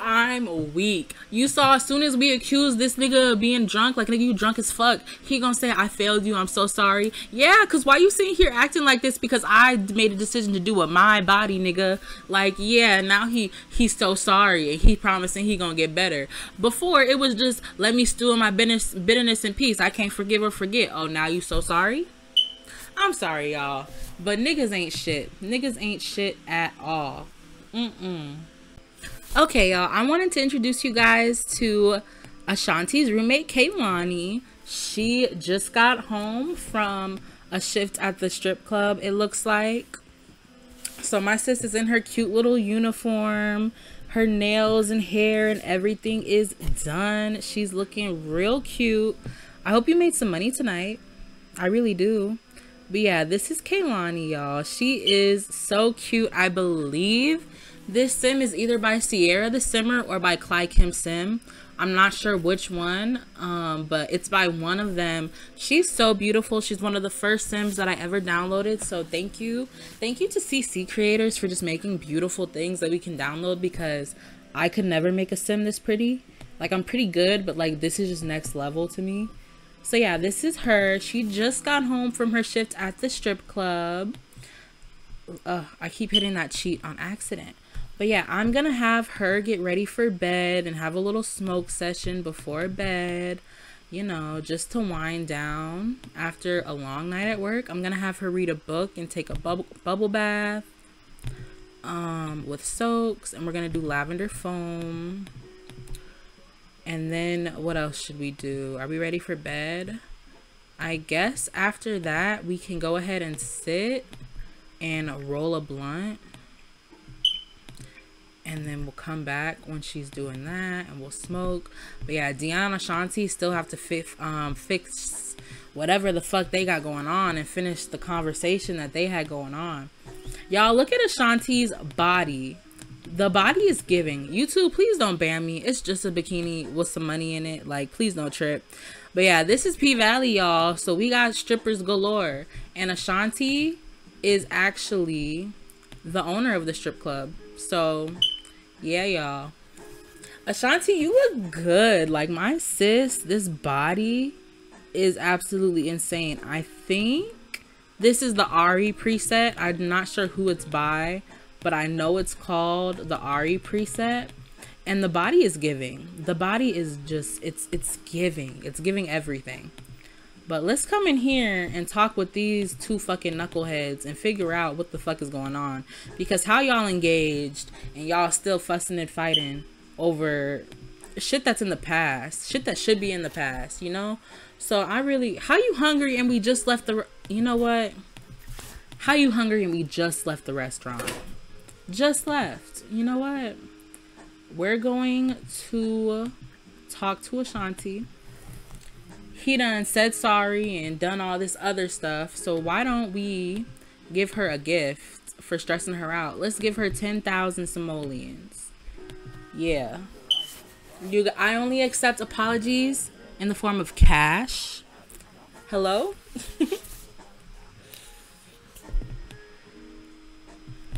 I'm weak. You saw as soon as we accused this nigga of being drunk, like nigga, you drunk as fuck. He gonna say, I failed you, I'm so sorry. Yeah, cause why you sitting here acting like this? Because I made a decision to do with my body, nigga. Like, yeah, now he he's so sorry and he promising he gonna get better. Before it was just let me stew in my bitterness, bitterness and peace. I can't forgive or forget. Oh, now you so sorry? I'm sorry, y'all. But niggas ain't shit. Niggas ain't shit at all. Mm-mm. Okay, y'all. I wanted to introduce you guys to Ashanti's roommate, Kaylani. She just got home from a shift at the strip club, it looks like. So my sis is in her cute little uniform. Her nails and hair and everything is done. She's looking real cute. I hope you made some money tonight. I really do. But yeah, this is Kaylani, y'all. She is so cute. I believe this sim is either by Sierra the Simmer or by ClaiKimSim. I'm not sure which one, um, but it's by one of them. She's so beautiful. She's one of the first sims that I ever downloaded. So thank you. Thank you to CC creators for just making beautiful things that we can download because I could never make a sim this pretty. Like I'm pretty good, but like this is just next level to me. So yeah, this is her. She just got home from her shift at the strip club. I keep hitting that cheat on accident. But yeah, I'm going to have her get ready for bed and have a little smoke session before bed, you know, just to wind down after a long night at work. I'm going to have her read a book and take a bubble, bubble bath um, with soaks. And we're going to do lavender foam. And then what else should we do? Are we ready for bed? I guess after that, we can go ahead and sit and roll a blunt and then we'll come back when she's doing that and we'll smoke. But yeah deanna shanti still have to fix um fix whatever the fuck they got going on and finish the conversation that they had going on. Y'all look at ashanti's body. The body is giving. You youtube please don't ban me. It's just a bikini with some money in it. Like please don't trip. But yeah this is p valley y'all. So we got strippers galore. And ashanti is actually the owner of the strip club. So yeah, y'all. Ashanti, you look good. Like my sis, this body is absolutely insane. I think this is the Ari preset. I'm not sure who it's by, but I know it's called the Ari preset. And the body is giving. The body is just it's it's giving. It's giving everything. But let's come in here and talk with these two fucking knuckleheads and figure out what the fuck is going on. Because how y'all engaged and y'all still fussing and fighting over shit that's in the past. Shit that should be in the past, you know? So I really, how you hungry and we just left the, you know what? How you hungry and we just left the restaurant? Just left. You know what? We're going to talk to Ashanti he done said sorry and done all this other stuff. So why don't we give her a gift for stressing her out? Let's give her 10,000 simoleons. Yeah. You I only accept apologies in the form of cash. Hello?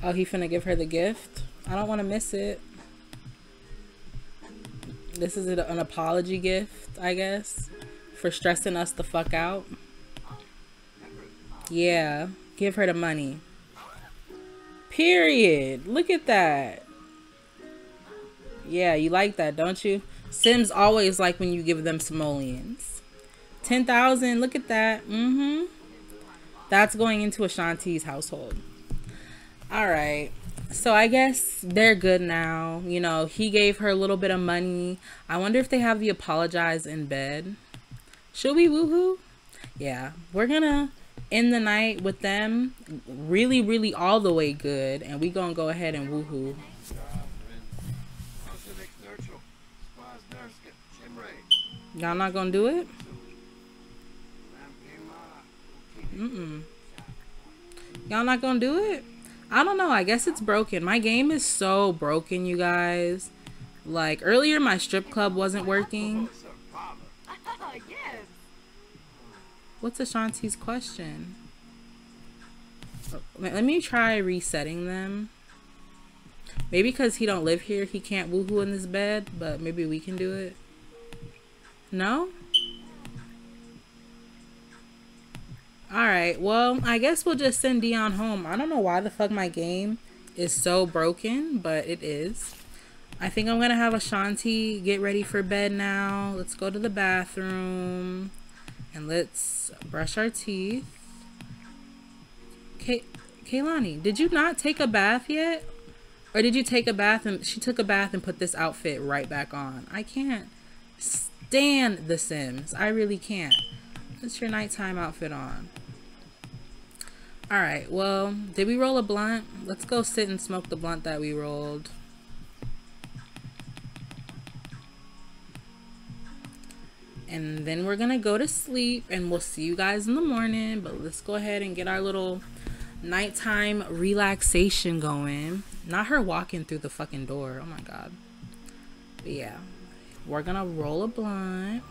oh, he finna give her the gift? I don't want to miss it. This is an apology gift, I guess for stressing us the fuck out. Yeah, give her the money. Period. Look at that. Yeah, you like that, don't you? Sims always like when you give them simoleons. 10,000, look at that. Mm-hmm. That's going into Ashanti's household. All right. So I guess they're good now. You know, he gave her a little bit of money. I wonder if they have the apologize in bed. Should we woohoo? Yeah, we're gonna end the night with them really, really all the way good, and we gonna go ahead and woohoo. Y'all not gonna do it? Mm-mm. Y'all not gonna do it? I don't know. I guess it's broken. My game is so broken, you guys. Like, earlier my strip club wasn't working. What's Ashanti's question? Oh, let me try resetting them. Maybe because he don't live here, he can't woohoo in this bed, but maybe we can do it. No? Alright, well, I guess we'll just send Dion home. I don't know why the fuck my game is so broken, but it is. I think I'm going to have Ashanti get ready for bed now. Let's go to the bathroom. And let's brush our teeth. Kay Kaylani, did you not take a bath yet? Or did you take a bath and she took a bath and put this outfit right back on? I can't stand The Sims. I really can't. What's your nighttime outfit on? Alright, well, did we roll a blunt? Let's go sit and smoke the blunt that we rolled. And then we're gonna go to sleep and we'll see you guys in the morning. But let's go ahead and get our little nighttime relaxation going. Not her walking through the fucking door. Oh my god. But yeah. We're gonna roll a blunt.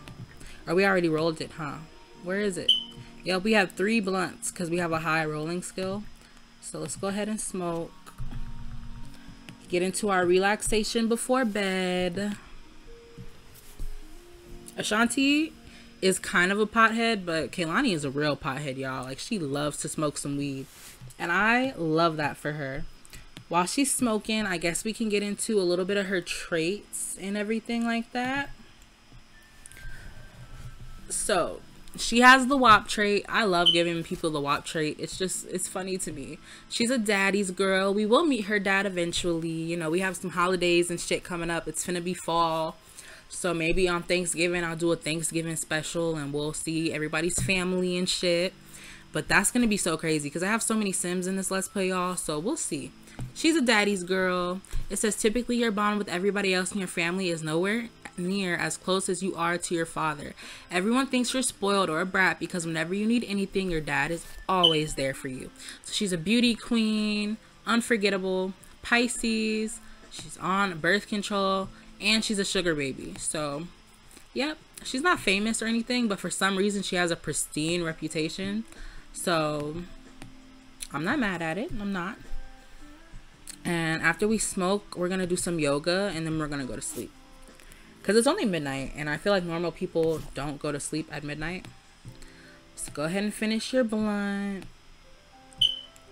Or we already rolled it, huh? Where is it? Yeah, we have three blunts because we have a high rolling skill. So let's go ahead and smoke. Get into our relaxation before bed. Ashanti is kind of a pothead, but Kaylani is a real pothead, y'all. Like, she loves to smoke some weed. And I love that for her. While she's smoking, I guess we can get into a little bit of her traits and everything like that. So, she has the WAP trait. I love giving people the WAP trait. It's just, it's funny to me. She's a daddy's girl. We will meet her dad eventually. You know, we have some holidays and shit coming up. It's gonna be fall. So maybe on Thanksgiving, I'll do a Thanksgiving special and we'll see everybody's family and shit. But that's going to be so crazy because I have so many Sims in this Let's Play, y'all. So we'll see. She's a daddy's girl. It says typically your bond with everybody else in your family is nowhere near as close as you are to your father. Everyone thinks you're spoiled or a brat because whenever you need anything, your dad is always there for you. So she's a beauty queen, unforgettable, Pisces. She's on birth control and she's a sugar baby. So, yep, she's not famous or anything, but for some reason she has a pristine reputation. So, I'm not mad at it. I'm not. And after we smoke, we're going to do some yoga and then we're going to go to sleep. Because it's only midnight and I feel like normal people don't go to sleep at midnight. So go ahead and finish your blunt.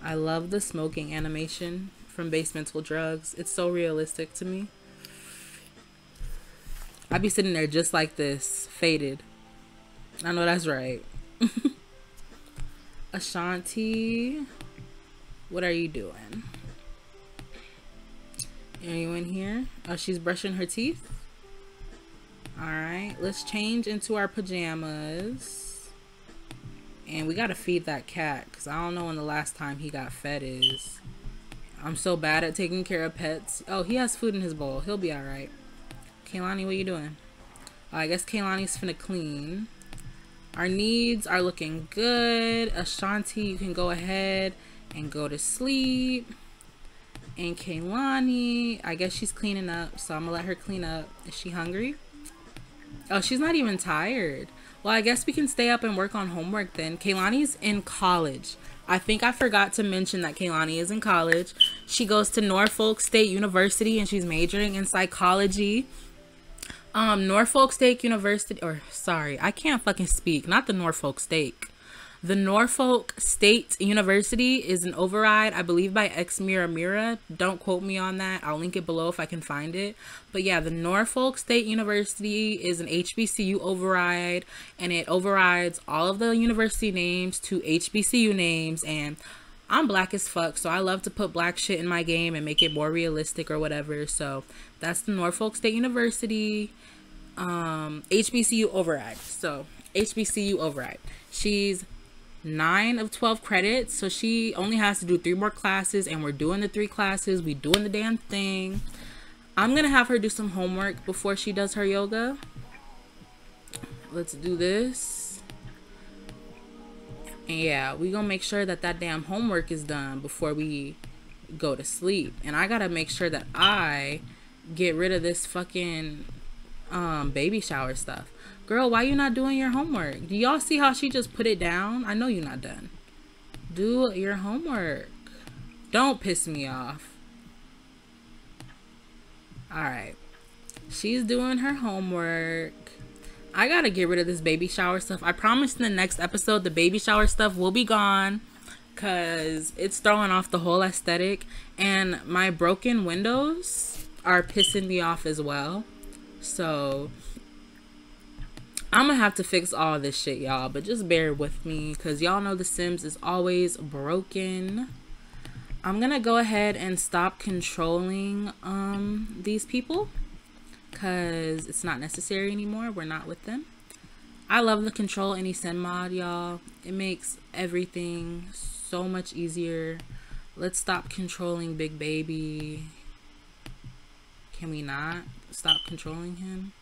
I love the smoking animation from Basemental Drugs. It's so realistic to me. I'd be sitting there just like this, faded. I know that's right. Ashanti, what are you doing? Are you in here? Oh, she's brushing her teeth. All right, let's change into our pajamas. And we gotta feed that cat because I don't know when the last time he got fed is. I'm so bad at taking care of pets. Oh, he has food in his bowl. He'll be all right. Kaylani, what are you doing? Uh, I guess Kaylani's finna clean. Our needs are looking good. Ashanti, you can go ahead and go to sleep. And Kaylani, I guess she's cleaning up, so I'm gonna let her clean up. Is she hungry? Oh, she's not even tired. Well, I guess we can stay up and work on homework then. Kaylani's in college. I think I forgot to mention that Kaylani is in college. She goes to Norfolk State University and she's majoring in psychology um Norfolk State University or sorry, I can't fucking speak. Not the Norfolk State. The Norfolk State University is an override, I believe, by xmiramira. Don't quote me on that. I'll link it below if I can find it. But yeah, the Norfolk State University is an HBCU override, and it overrides all of the university names to HBCU names. And I'm black as fuck, so I love to put black shit in my game and make it more realistic or whatever. So that's the Norfolk State University um, HBCU override. So HBCU override. She's nine of 12 credits. So she only has to do three more classes and we're doing the three classes. We doing the damn thing. I'm to have her do some homework before she does her yoga. Let's do this. And yeah, we to make sure that that damn homework is done before we go to sleep. And I got to make sure that I get rid of this fucking um, baby shower stuff. Girl, why you not doing your homework? Do y'all see how she just put it down? I know you're not done. Do your homework. Don't piss me off. All right. She's doing her homework. I gotta get rid of this baby shower stuff. I promise in the next episode, the baby shower stuff will be gone because it's throwing off the whole aesthetic. And my broken windows are pissing me off as well. So I'm gonna have to fix all this shit, y'all. But just bear with me because y'all know The Sims is always broken. I'm gonna go ahead and stop controlling um these people because it's not necessary anymore. We're not with them. I love the control any sim mod, y'all. It makes everything so much easier. Let's stop controlling Big Baby. Can we not stop controlling him?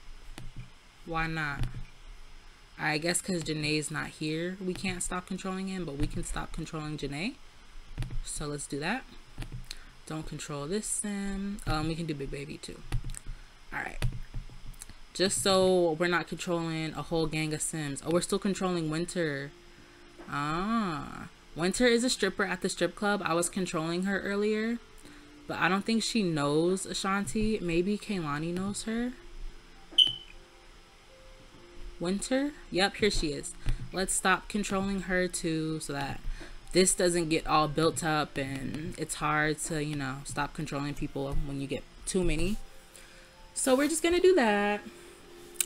Why not? I guess because Janae's not here, we can't stop controlling him, but we can stop controlling Janae. So let's do that. Don't control this sim. Um, we can do Big Baby too. All right. Just so we're not controlling a whole gang of sims. Oh, we're still controlling Winter. Ah. Winter is a stripper at the strip club. I was controlling her earlier. But I don't think she knows Ashanti. Maybe Kaylani knows her. Winter? Yep, here she is. Let's stop controlling her too so that this doesn't get all built up and it's hard to, you know, stop controlling people when you get too many. So we're just gonna do that.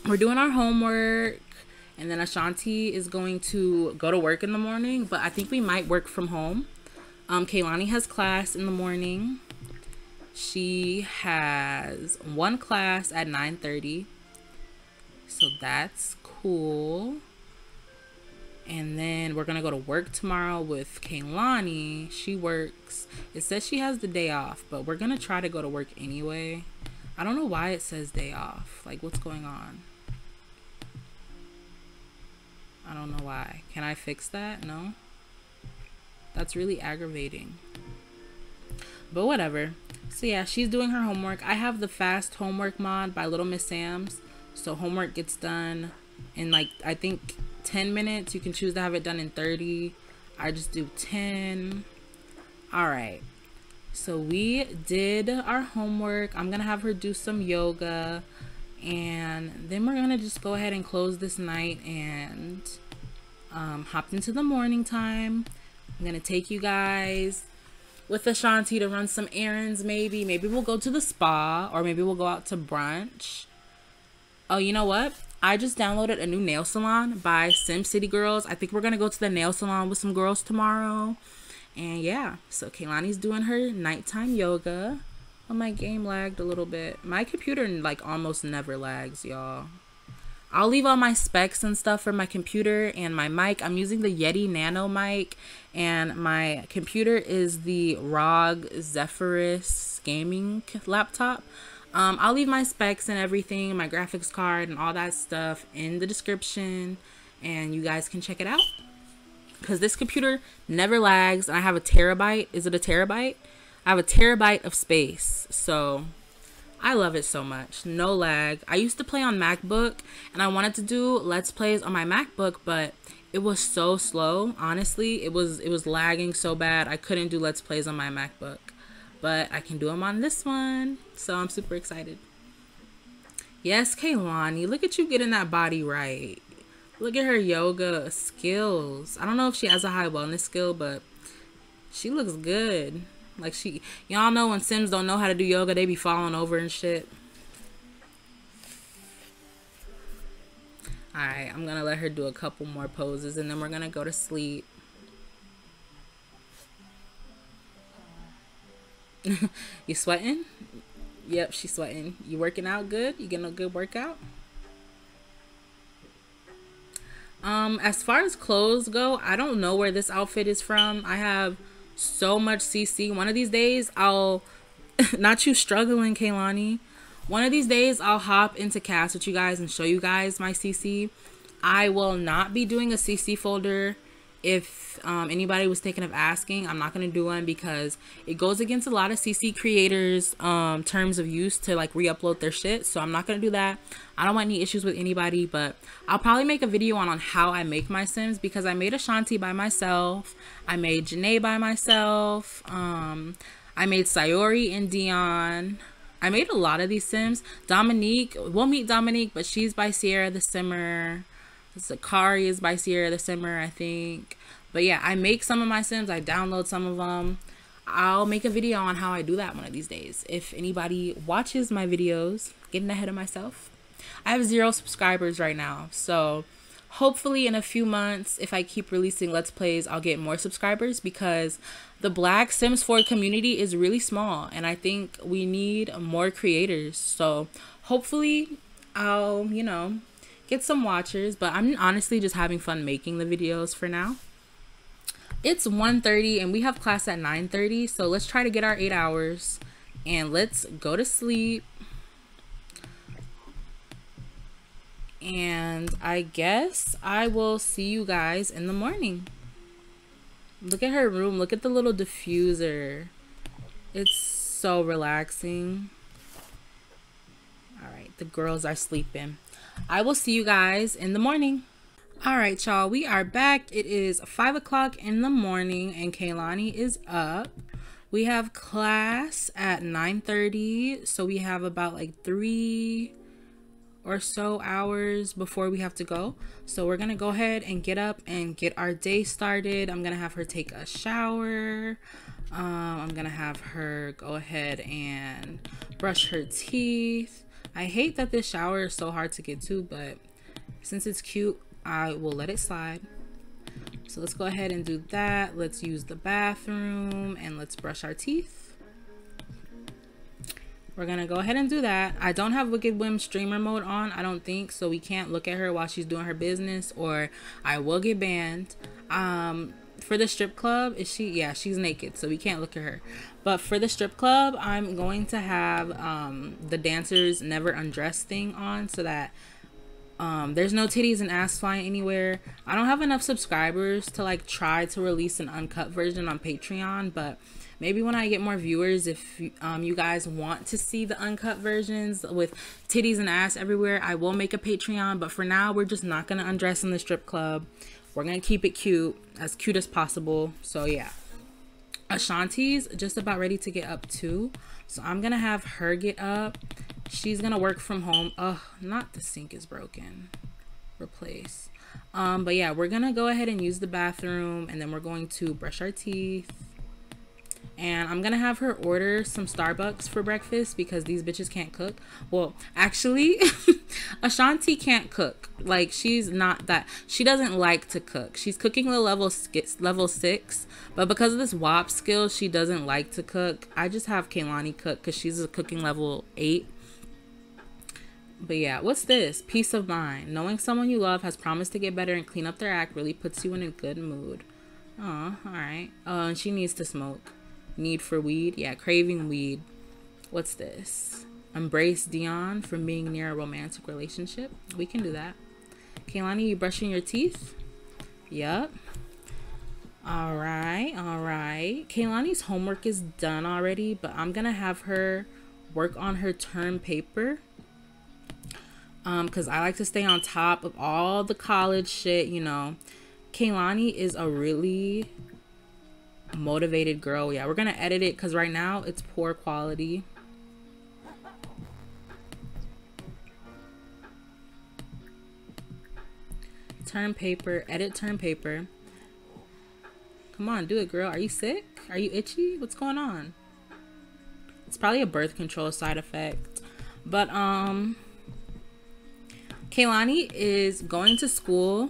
We're doing our homework and then Ashanti is going to go to work in the morning, but I think we might work from home. Um, Kaylani has class in the morning. She has one class at 9.30. So that's cool. And then we're going to go to work tomorrow with Kaylani. She works. It says she has the day off, but we're going to try to go to work anyway. I don't know why it says day off. Like, what's going on? I don't know why. Can I fix that? No? That's really aggravating. But whatever. So yeah, she's doing her homework. I have the fast homework mod by LittleMsSam's. So homework gets done in like, I think 10 minutes. You can choose to have it done in 30. I just do 10. All right. So we did our homework. I'm going to have her do some yoga. And then we're going to just go ahead and close this night and um, hop into the morning time. I'm going to take you guys with Ashanti to run some errands maybe. Maybe we'll go to the spa or maybe we'll go out to brunch. Oh, you know what? I just downloaded a new nail salon by SimCityGirls. I think we're going to go to the nail salon with some girls tomorrow. And yeah, so Kaylani's doing her nighttime yoga. Oh, my game lagged a little bit. My computer like almost never lags, y'all. I'll leave all my specs and stuff for my computer and my mic. I'm using the Yeti Nano mic and my computer is the ROG Zephyrus gaming laptop. Um, I'll leave my specs and everything, my graphics card and all that stuff in the description and you guys can check it out. Because this computer never lags and I have a terabyte. Is it a terabyte? I have a terabyte of space. So I love it so much. No lag. I used to play on MacBook and I wanted to do Let's Plays on my MacBook, but it was so slow. Honestly, it was it was lagging so bad. I couldn't do Let's Plays on my MacBook but I can do them on this one. So I'm super excited. Yes, Kaylani, look at you getting that body right. Look at her yoga skills. I don't know if she has a high wellness skill, but she looks good. Like she, y'all know when Sims don't know how to do yoga, they be falling over and shit. Alright, I'm gonna let her do a couple more poses and then we're gonna go to sleep. you sweating? Yep, she's sweating. You working out good? You getting a good workout? Um, as far as clothes go, I don't know where this outfit is from. I have so much CC. One of these days, I'll not you struggling, Kaylani. One of these days, I'll hop into CAS with you guys and show you guys my CC. I will not be doing a CC folder if um, anybody was thinking of asking, I'm not going to do one because it goes against a lot of CC creators' um, terms of use to like re-upload their shit. So I'm not going to do that. I don't want any issues with anybody, but I'll probably make a video on, on how I make my Sims because I made Ashanti by myself. I made Janae by myself. Um, I made Sayori and Dion. I made a lot of these Sims. Dominique, we'll meet Dominique, but she's by Sierra the Simmer. Zakari is by Sierra the Simmer, I think. But yeah, I make some of my Sims. I download some of them. I'll make a video on how I do that one of these days. If anybody watches my videos, getting ahead of myself. I have zero subscribers right now. So hopefully in a few months, if I keep releasing Let's Plays, I'll get more subscribers because the Black Sims 4 community is really small. And I think we need more creators. So hopefully I'll, you know, get some watchers. But I'm honestly just having fun making the videos for now. It's 1.30 and we have class at 9.30 so let's try to get our eight hours and let's go to sleep. And I guess I will see you guys in the morning. Look at her room. Look at the little diffuser. It's so relaxing. All right the girls are sleeping I will see you guys in the morning all right, y'all, we are back. It is five o'clock in the morning and Kaylani is up. We have class at 9.30, so we have about like three or so hours before we have to go. So we're gonna go ahead and get up and get our day started. I'm gonna have her take a shower. Um, I'm gonna have her go ahead and brush her teeth. I hate that this shower is so hard to get to, but since it's cute, I will let it slide. So let's go ahead and do that. Let's use the bathroom and let's brush our teeth. We're gonna go ahead and do that. I don't have Wicked Whim streamer mode on, I don't think, so we can't look at her while she's doing her business or I will get banned. Um, for the strip club, is she, yeah, she's naked, so we can't look at her. But for the strip club, I'm going to have um, the dancers never undress thing on so that um, there's no titties and ass flying anywhere. I don't have enough subscribers to like try to release an uncut version on Patreon, but maybe when I get more viewers, if um, you guys want to see the uncut versions with titties and ass everywhere, I will make a Patreon. But for now, we're just not gonna undress in the strip club. We're gonna keep it cute, as cute as possible. So yeah. Ashanti's just about ready to get up too. So I'm gonna have her get up. She's gonna work from home. Oh not the sink is broken. Replace. Um but yeah we're gonna go ahead and use the bathroom and then we're going to brush our teeth and I'm gonna have her order some Starbucks for breakfast because these bitches can't cook. Well, actually, Ashanti can't cook. Like she's not that. She doesn't like to cook. She's cooking the level level six, but because of this WAP skill, she doesn't like to cook. I just have Kaylani cook because she's a cooking level eight. But yeah, what's this? Peace of mind. Knowing someone you love has promised to get better and clean up their act really puts you in a good mood. Oh, alright. Oh, uh, and she needs to smoke. Need for weed? Yeah, craving weed. What's this? Embrace Dion from being near a romantic relationship. We can do that. Kaylani, you brushing your teeth? Yup. All right, all right. Kaylani's homework is done already, but I'm gonna have her work on her term paper um because i like to stay on top of all the college shit you know kaylani is a really motivated girl. Yeah we're gonna edit it because right now it's poor quality. Term paper edit term paper. Come on do it girl. Are you sick? Are you itchy? What's going on? It's probably a birth control side effect. But um Kaylani is going to school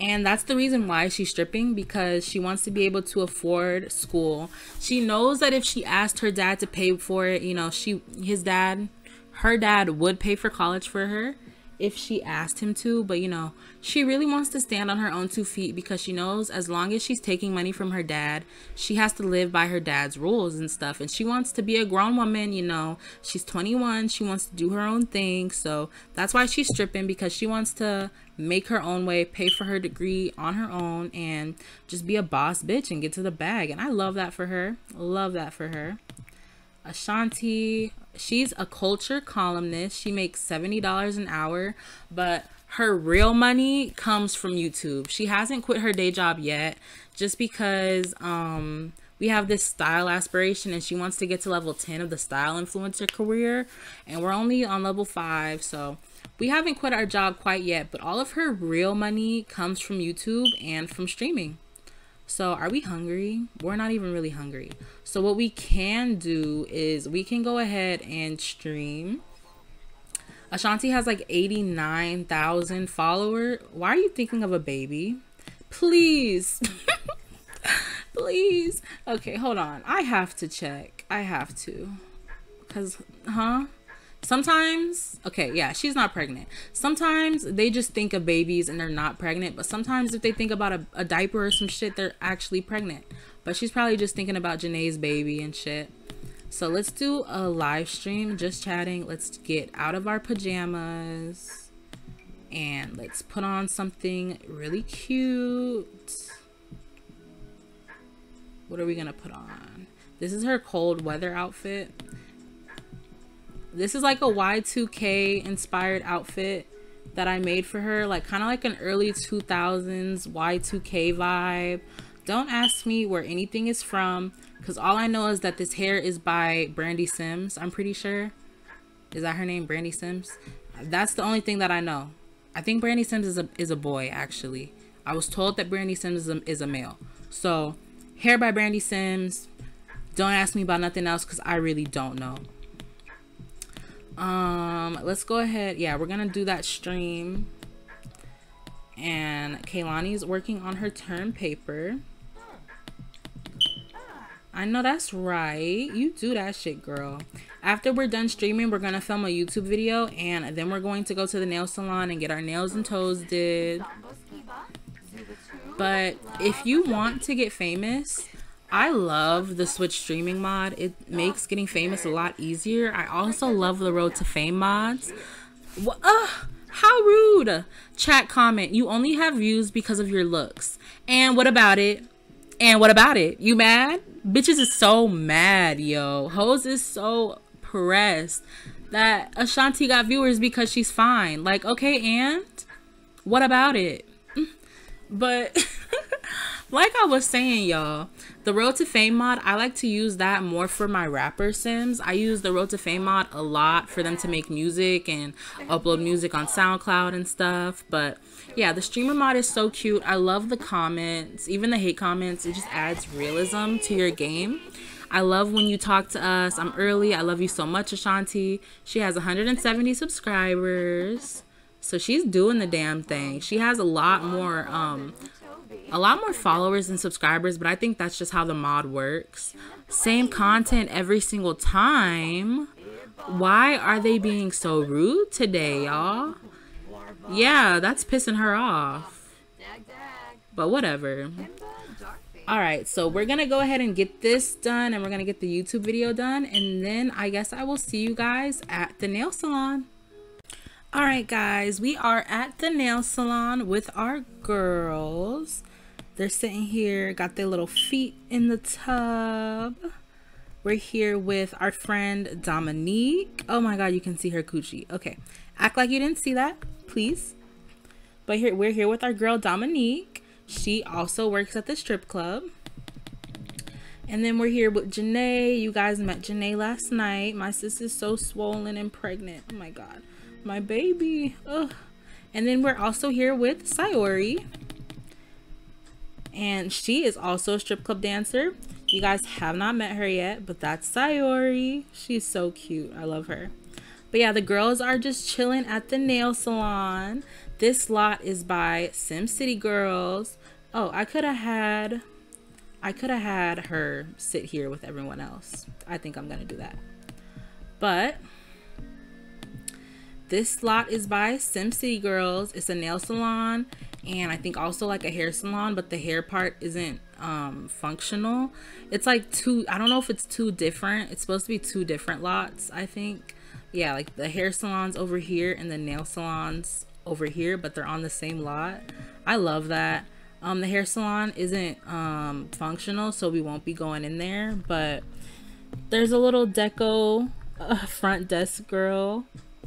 and that's the reason why she's stripping because she wants to be able to afford school. She knows that if she asked her dad to pay for it, you know, she his dad, her dad would pay for college for her if she asked him to, but you know, she really wants to stand on her own two feet because she knows as long as she's taking money from her dad, she has to live by her dad's rules and stuff. And she wants to be a grown woman, you know, she's 21, she wants to do her own thing. So that's why she's stripping because she wants to make her own way, pay for her degree on her own, and just be a boss bitch and get to the bag. And I love that for her. Love that for her. Ashanti, she's a culture columnist. She makes $70 an hour, but her real money comes from YouTube. She hasn't quit her day job yet just because um we have this style aspiration and she wants to get to level 10 of the style influencer career and we're only on level 5 so we haven't quit our job quite yet but all of her real money comes from youtube and from streaming so are we hungry we're not even really hungry so what we can do is we can go ahead and stream ashanti has like 89,000 followers why are you thinking of a baby please Please. Okay, hold on. I have to check. I have to. Cause, huh? Sometimes, okay, yeah, she's not pregnant. Sometimes they just think of babies and they're not pregnant. But sometimes if they think about a, a diaper or some shit, they're actually pregnant. But she's probably just thinking about Janae's baby and shit. So let's do a live stream, just chatting. Let's get out of our pajamas and let's put on something really cute. What are we gonna put on? This is her cold weather outfit. This is like a Y2K inspired outfit that I made for her. Like kind of like an early 2000s Y2K vibe. Don't ask me where anything is from. Because all I know is that this hair is by Brandy Sims. I'm pretty sure. Is that her name? Brandy Sims? That's the only thing that I know. I think Brandy Sims is a, is a boy, actually. I was told that Brandy Sims is a, is a male. So Hair by Brandy Sims. Don't ask me about nothing else because I really don't know. Um, let's go ahead. Yeah, we're gonna do that stream. And Kaylani's working on her term paper. I know that's right. You do that shit, girl. After we're done streaming, we're gonna film a YouTube video and then we're going to go to the nail salon and get our nails and toes did. But if you want to get famous, I love the Switch streaming mod. It makes getting famous a lot easier. I also love the Road to Fame mods. Uh, how rude. Chat comment. You only have views because of your looks. And what about it? And what about it? You mad? Bitches is so mad, yo. Hoes is so pressed that Ashanti got viewers because she's fine. Like, okay, and what about it? But like I was saying, y'all, the Road to Fame mod, I like to use that more for my rapper sims. I use the Road to Fame mod a lot for them to make music and upload music on SoundCloud and stuff. But yeah, the streamer mod is so cute. I love the comments, even the hate comments. It just adds realism to your game. I love when you talk to us. I'm early. I love you so much, Ashanti. She has 170 subscribers. So she's doing the damn thing. She has a lot more um a lot more followers and subscribers, but I think that's just how the mod works. Same content every single time. Why are they being so rude today, y'all? Yeah, that's pissing her off. But whatever. Alright, so we're going to go ahead and get this done and we're going to get the YouTube video done. And then I guess I will see you guys at the nail salon. All right, guys, we are at the nail salon with our girls. They're sitting here, got their little feet in the tub. We're here with our friend Dominique. Oh my God, you can see her coochie. Okay, act like you didn't see that, please. But here, we're here with our girl Dominique. She also works at the strip club. And then we're here with Janae. You guys met Janae last night. My sister's so swollen and pregnant. Oh my God my baby. Ugh. And then we're also here with Sayori. And she is also a strip club dancer. You guys have not met her yet, but that's Sayori. She's so cute. I love her. But yeah, the girls are just chilling at the nail salon. This lot is by SimCityGirls. Oh, I could have had I could have had her sit here with everyone else. I think I'm going to do that. But this lot is by SimCityGirls. It's a nail salon and I think also like a hair salon, but the hair part isn't um, functional. It's like two, I don't know if it's two different. It's supposed to be two different lots, I think. Yeah, like the hair salons over here and the nail salons over here, but they're on the same lot. I love that. Um, the hair salon isn't um, functional, so we won't be going in there, but there's a little deco uh, front desk girl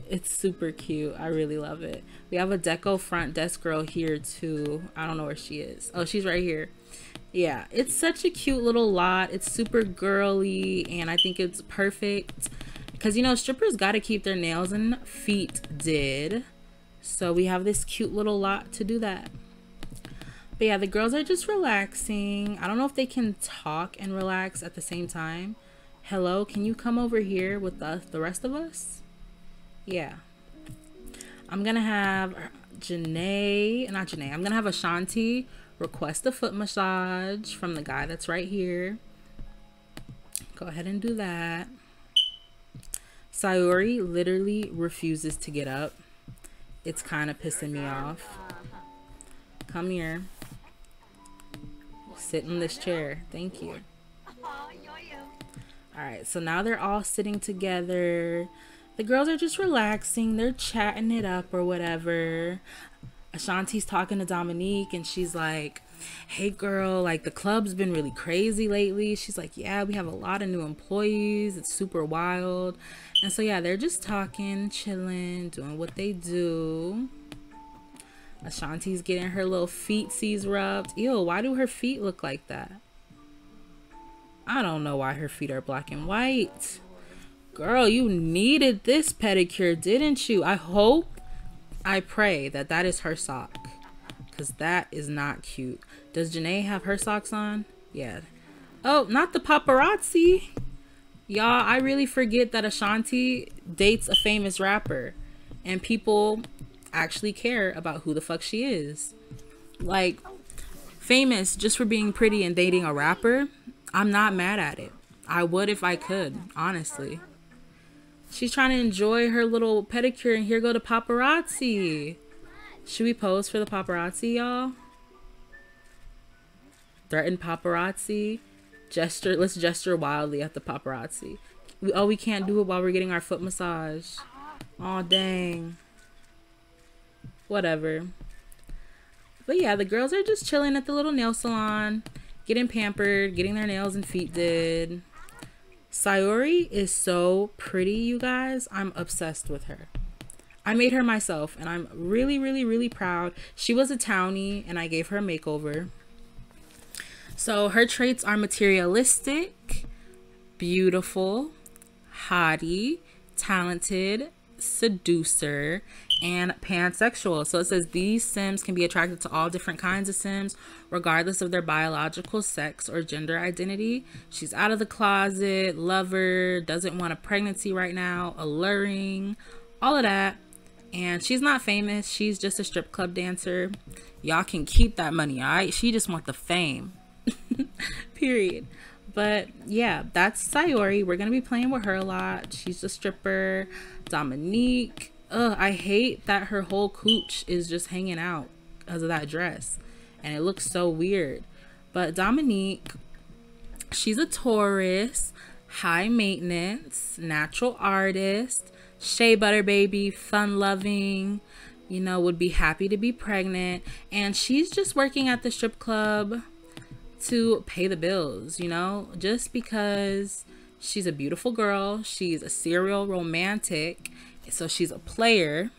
it's super cute. I really love it. We have a deco front desk girl here too. I don't know where she is. Oh, she's right here. Yeah, it's such a cute little lot. It's super girly, and I think it's perfect because you know strippers got to keep their nails and feet did. So we have this cute little lot to do that. But yeah, the girls are just relaxing. I don't know if they can talk and relax at the same time. Hello, can you come over here with us, the rest of us? Yeah. I'm gonna have Janae, not Janae, I'm gonna have Ashanti request a foot massage from the guy that's right here. Go ahead and do that. Sayori literally refuses to get up. It's kind of pissing me off. Come here. Sit in this chair. Thank you. Alright, so now they're all sitting together. The girls are just relaxing. They're chatting it up or whatever. Ashanti's talking to Dominique and she's like, Hey girl, like the club's been really crazy lately. She's like, Yeah, we have a lot of new employees. It's super wild. And so, yeah, they're just talking, chilling, doing what they do. Ashanti's getting her little feet sees rubbed. Ew, why do her feet look like that? I don't know why her feet are black and white. Girl, you needed this pedicure, didn't you? I hope I pray that that is her sock. Because that is not cute. Does Janae have her socks on? Yeah. Oh, not the paparazzi. Y'all, I really forget that Ashanti dates a famous rapper. And people actually care about who the fuck she is. Like, famous just for being pretty and dating a rapper, I'm not mad at it. I would if I could, honestly. She's trying to enjoy her little pedicure, and here go the paparazzi. Should we pose for the paparazzi, y'all? Threaten paparazzi. Gesture. Let's gesture wildly at the paparazzi. We, oh, we can't do it while we're getting our foot massage. Oh, dang. Whatever. But yeah, the girls are just chilling at the little nail salon, getting pampered, getting their nails and feet did. Sayori is so pretty, you guys. I'm obsessed with her. I made her myself and I'm really, really, really proud. She was a townie and I gave her a makeover. So her traits are materialistic, beautiful, haughty, talented, seducer, and pansexual. So it says these Sims can be attracted to all different kinds of Sims, regardless of their biological sex or gender identity. She's out of the closet, lover, doesn't want a pregnancy right now, alluring, all of that. And she's not famous. She's just a strip club dancer. Y'all can keep that money, all right? She just want the fame. Period. But yeah, that's Sayori. We're gonna be playing with her a lot. She's a stripper. Dominique. Ugh, I hate that her whole cooch is just hanging out because of that dress. And it looks so weird. But Dominique, she's a Taurus, high maintenance, natural artist, shea butter baby, fun loving, you know, would be happy to be pregnant. And she's just working at the strip club to pay the bills, you know, just because she's a beautiful girl, she's a serial romantic, so she's a player.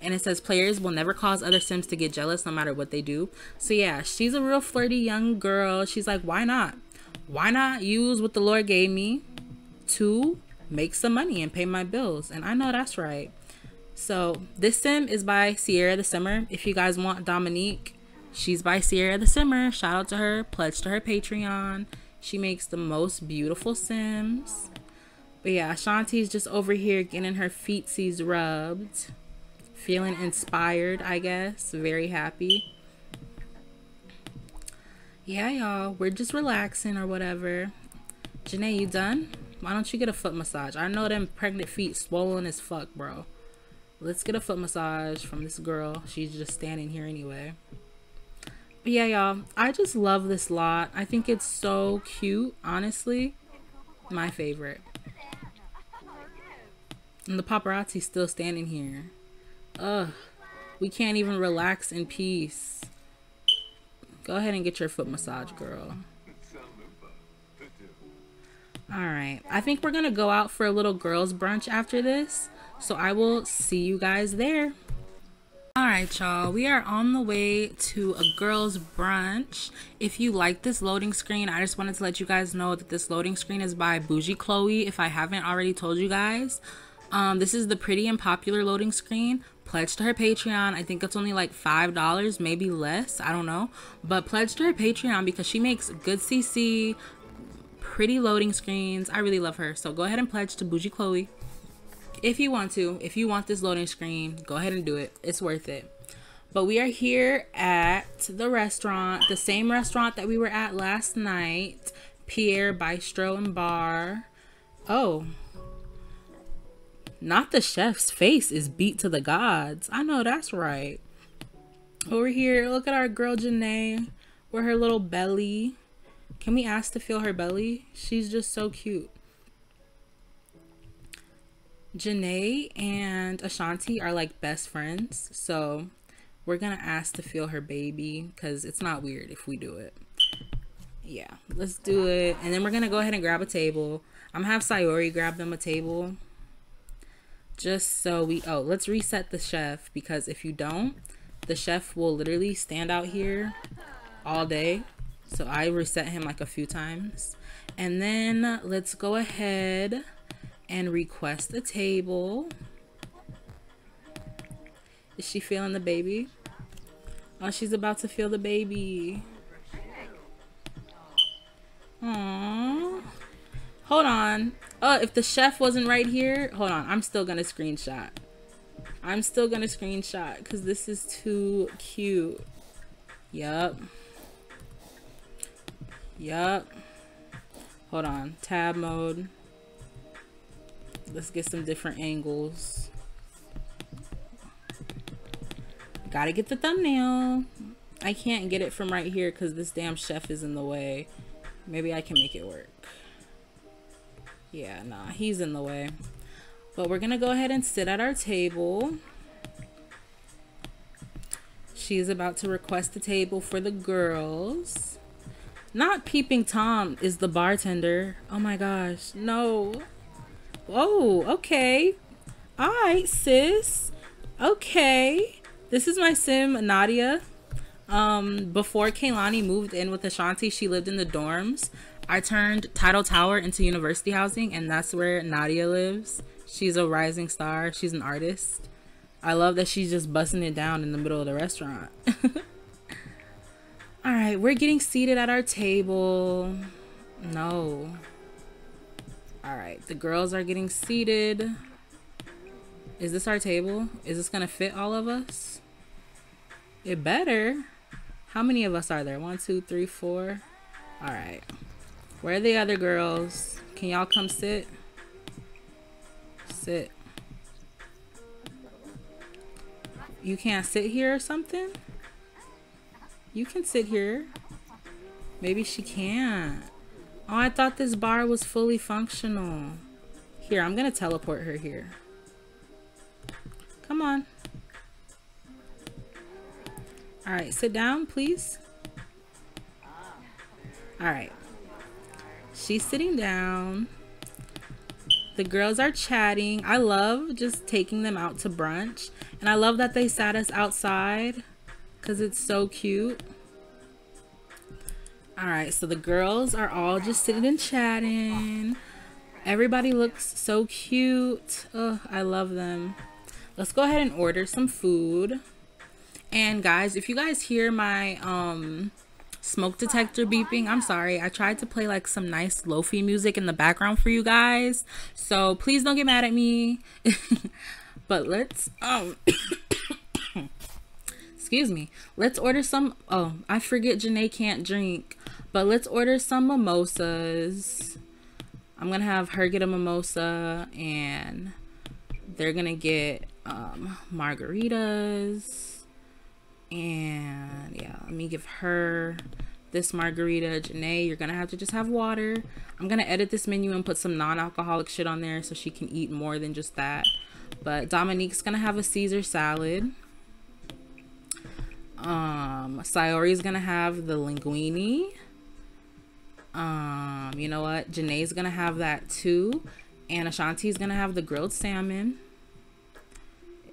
And it says players will never cause other Sims to get jealous no matter what they do. So yeah, she's a real flirty young girl. She's like, why not? Why not use what the Lord gave me to make some money and pay my bills? And I know that's right. So this sim is by Sierra the Simmer. If you guys want Dominique, she's by Sierra the Simmer. Shout out to her. Pledge to her Patreon. She makes the most beautiful sims. But yeah, Shanti's just over here getting her feetsies rubbed. Feeling inspired, I guess. Very happy. Yeah, y'all. We're just relaxing or whatever. Janae, you done? Why don't you get a foot massage? I know them pregnant feet swollen as fuck, bro. Let's get a foot massage from this girl. She's just standing here anyway. But yeah, y'all. I just love this lot. I think it's so cute, honestly. My favorite. And the paparazzi's still standing here. Ugh. We can't even relax in peace. Go ahead and get your foot massage, girl. Alright. I think we're going to go out for a little girls brunch after this. So I will see you guys there. All right, y'all. We are on the way to a girls' brunch. If you like this loading screen, I just wanted to let you guys know that this loading screen is by Bougie Chloe. If I haven't already told you guys, um, this is the pretty and popular loading screen. Pledge to her Patreon. I think it's only like $5, maybe less. I don't know. But pledge to her Patreon because she makes good CC, pretty loading screens. I really love her. So go ahead and pledge to Bougie Chloe. If you want to, if you want this loading screen, go ahead and do it. It's worth it. But we are here at the restaurant, the same restaurant that we were at last night, Pierre Bistro and Bar. Oh, not the chef's face is beat to the gods. I know that's right. Over here, look at our girl Janae with her little belly. Can we ask to feel her belly? She's just so cute. Janae and Ashanti are like best friends. So we're going to ask to feel her baby because it's not weird if we do it. Yeah, let's do it. And then we're going to go ahead and grab a table. I'm going to have Sayori grab them a table just so we oh let's reset the chef because if you don't the chef will literally stand out here all day. So i reset him like a few times. And then let's go ahead and request the table. Is she feeling the baby? Oh she's about to feel the baby. Aww. hold on Oh, if the chef wasn't right here, hold on. I'm still gonna screenshot. I'm still gonna screenshot because this is too cute. Yup. Yup. Hold on. Tab mode. Let's get some different angles. Gotta get the thumbnail. I can't get it from right here because this damn chef is in the way. Maybe I can make it work. Yeah, nah, he's in the way. But we're gonna go ahead and sit at our table. She's about to request a table for the girls. Not Peeping Tom is the bartender. Oh my gosh, no. Oh, okay. All right, sis. Okay. This is my sim, Nadia. Um, before Kaylani moved in with Ashanti, she lived in the dorms. I turned Title Tower into university housing, and that's where Nadia lives. She's a rising star. She's an artist. I love that she's just busting it down in the middle of the restaurant. All right, we're getting seated at our table. No. All right, the girls are getting seated. Is this our table? Is this gonna fit all of us? It better. How many of us are there? One, two, three, four. All right. Where are the other girls? Can y'all come sit? Sit. You can't sit here or something? You can sit here. Maybe she can't. Oh, I thought this bar was fully functional. Here, I'm going to teleport her here. Come on. All right, sit down, please. All right. She's sitting down. The girls are chatting. I love just taking them out to brunch. And I love that they sat us outside because it's so cute. All right, so the girls are all just sitting and chatting. Everybody looks so cute. Oh, I love them. Let's go ahead and order some food. And guys, if you guys hear my um smoke detector beeping. I'm sorry. I tried to play like some nice lofi music in the background for you guys. So please don't get mad at me. but let's um excuse me. Let's order some oh, I forget Janae can't drink. But let's order some mimosas. I'm gonna have her get a mimosa and they're gonna get um margaritas and yeah, let me give her this margarita. Janae, you're gonna have to just have water. I'm gonna edit this menu and put some non-alcoholic shit on there so she can eat more than just that. But Dominique's gonna have a Caesar salad. Um, Sayori's gonna have the linguine. Um, you know what? Janae's gonna have that too. And Ashanti's gonna have the grilled salmon.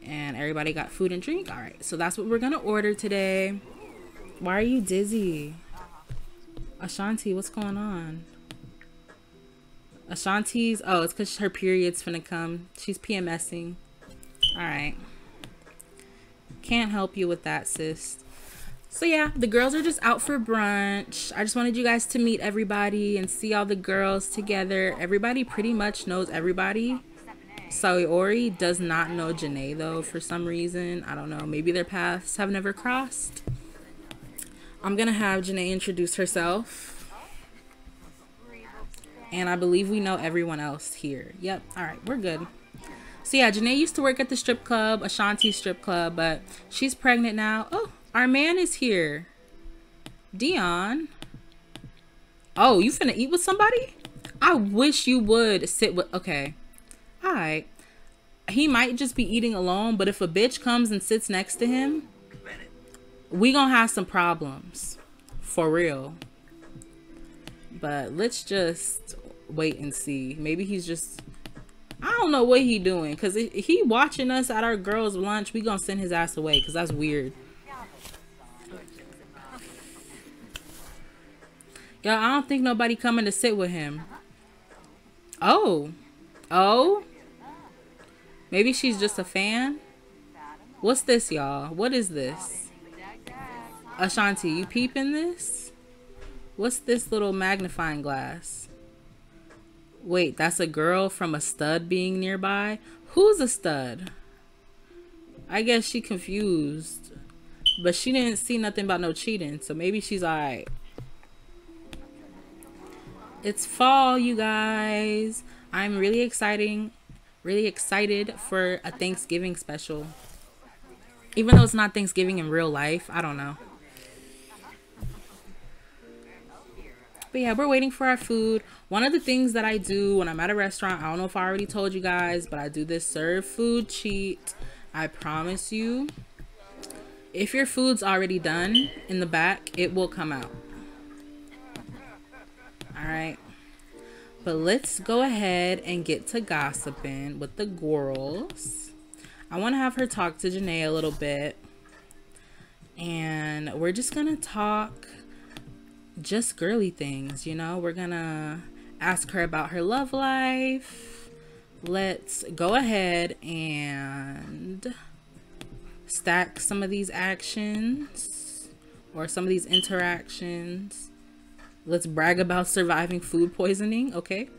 And everybody got food and drink. All right, so that's what we're gonna order today. Why are you dizzy? Ashanti, what's going on? Ashanti's, oh, it's because her period's finna come. She's PMSing. All right. Can't help you with that, sis. So yeah, the girls are just out for brunch. I just wanted you guys to meet everybody and see all the girls together. Everybody pretty much knows everybody. Sayori does not know Janae though for some reason. I don't know. Maybe their paths have never crossed. I'm gonna have Janae introduce herself. And I believe we know everyone else here. Yep. All right, we're good. So yeah, Janae used to work at the strip club, Ashanti strip club, but she's pregnant now. Oh, our man is here. Dion. Oh, you finna eat with somebody? I wish you would sit with okay. Alright. He might just be eating alone, but if a bitch comes and sits next to him, we gonna have some problems. For real. But let's just wait and see. Maybe he's just I don't know what he doing because he watching us at our girls' lunch. We gonna send his ass away because that's weird. Yo, I don't think nobody coming to sit with him. Oh, oh, maybe she's just a fan. What's this, y'all? What is this? Ashanti, you peeping this? What's this little magnifying glass? Wait, that's a girl from a stud being nearby? Who's a stud? I guess she confused. But she didn't see nothing about no cheating, so maybe she's alright. It's fall, you guys. I'm really exciting, really excited for a Thanksgiving special. Even though it's not Thanksgiving in real life, I don't know. But yeah, we're waiting for our food. One of the things that I do when I'm at a restaurant, I don't know if I already told you guys, but I do this serve food cheat. I promise you, if your food's already done in the back, it will come out. All right. But let's go ahead and get to gossiping with the girls. I want to have her talk to Janae a little bit. And we're just going to talk just girly things, you know? We're going to ask her about her love life. Let's go ahead and stack some of these actions or some of these interactions. Let's brag about surviving food poisoning, okay?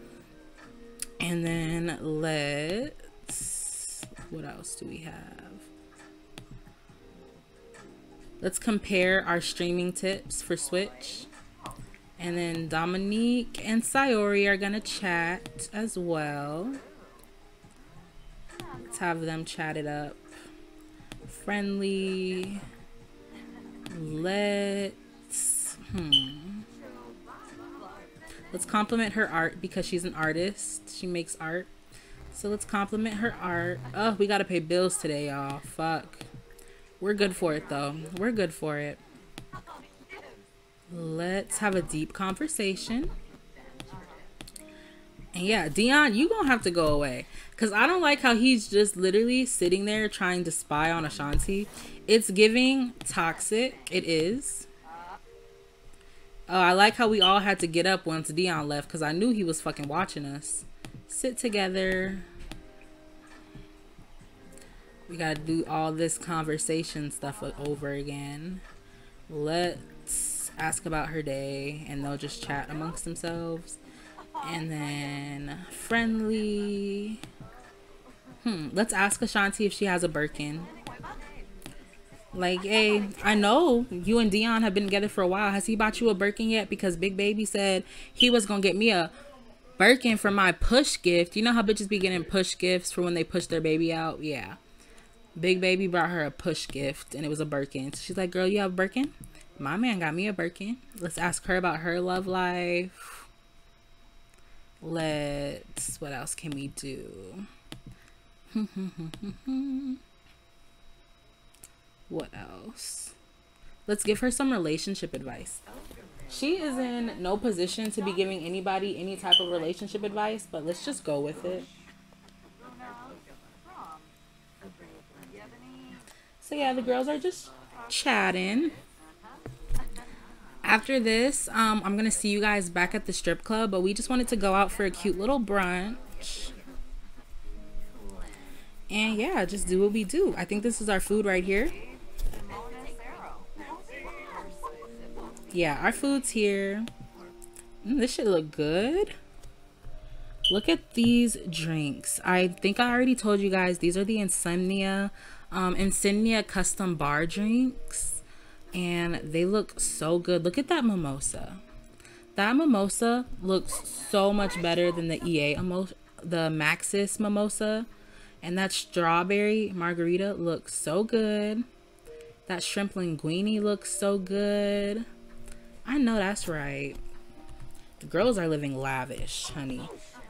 And then let's, what else do we have? Let's compare our streaming tips for Switch. And then Dominique and Sayori are to chat as well. Let's have them chat it up. Friendly. Let's, hmm. Let's compliment her art because she's an artist. She makes art. So let's compliment her art. Oh, we got to pay bills today, y'all. Fuck. We're good for it, though. We're good for it. Let's have a deep conversation. And yeah, Dion, you gonna have to go away. Cause I don't like how he's just literally sitting there trying to spy on Ashanti. It's giving toxic. It is. Oh, I like how we all had to get up once Dion left because I knew he was fucking watching us. Sit together. We gotta do all this conversation stuff over again. Let's ask about her day and they'll just chat amongst themselves. And then friendly. Hmm, let's ask Ashanti if she has a Birkin. Like, hey, I know you and Dion have been together for a while. Has he bought you a Birkin yet? Because Big Baby said he was gonna get me a Birkin for my push gift. You know how bitches be getting push gifts for when they push their baby out? Yeah. Big Baby brought her a push gift and it was a Birkin. So she's like, girl, you have a Birkin? my man got me a Birkin. Let's ask her about her love life. Let's, what else can we do? what else? Let's give her some relationship advice. She is in no position to be giving anybody any type of relationship advice, but let's just go with it. So yeah, the girls are just chatting. After this, um, I'm gonna see you guys back at the strip club, but we just wanted to go out for a cute little brunch. And yeah, just do what we do. I think this is our food right here. Yeah, our food's here. Mm, this should look good. Look at these drinks. I think I already told you guys these are the Insimnia um, Insignia custom bar drinks. And they look so good. Look at that mimosa. That mimosa looks so much better than the EA the Maxis mimosa. And that strawberry margarita looks so good. That shrimp linguine looks so good. I know that's right. The girls are living lavish, honey.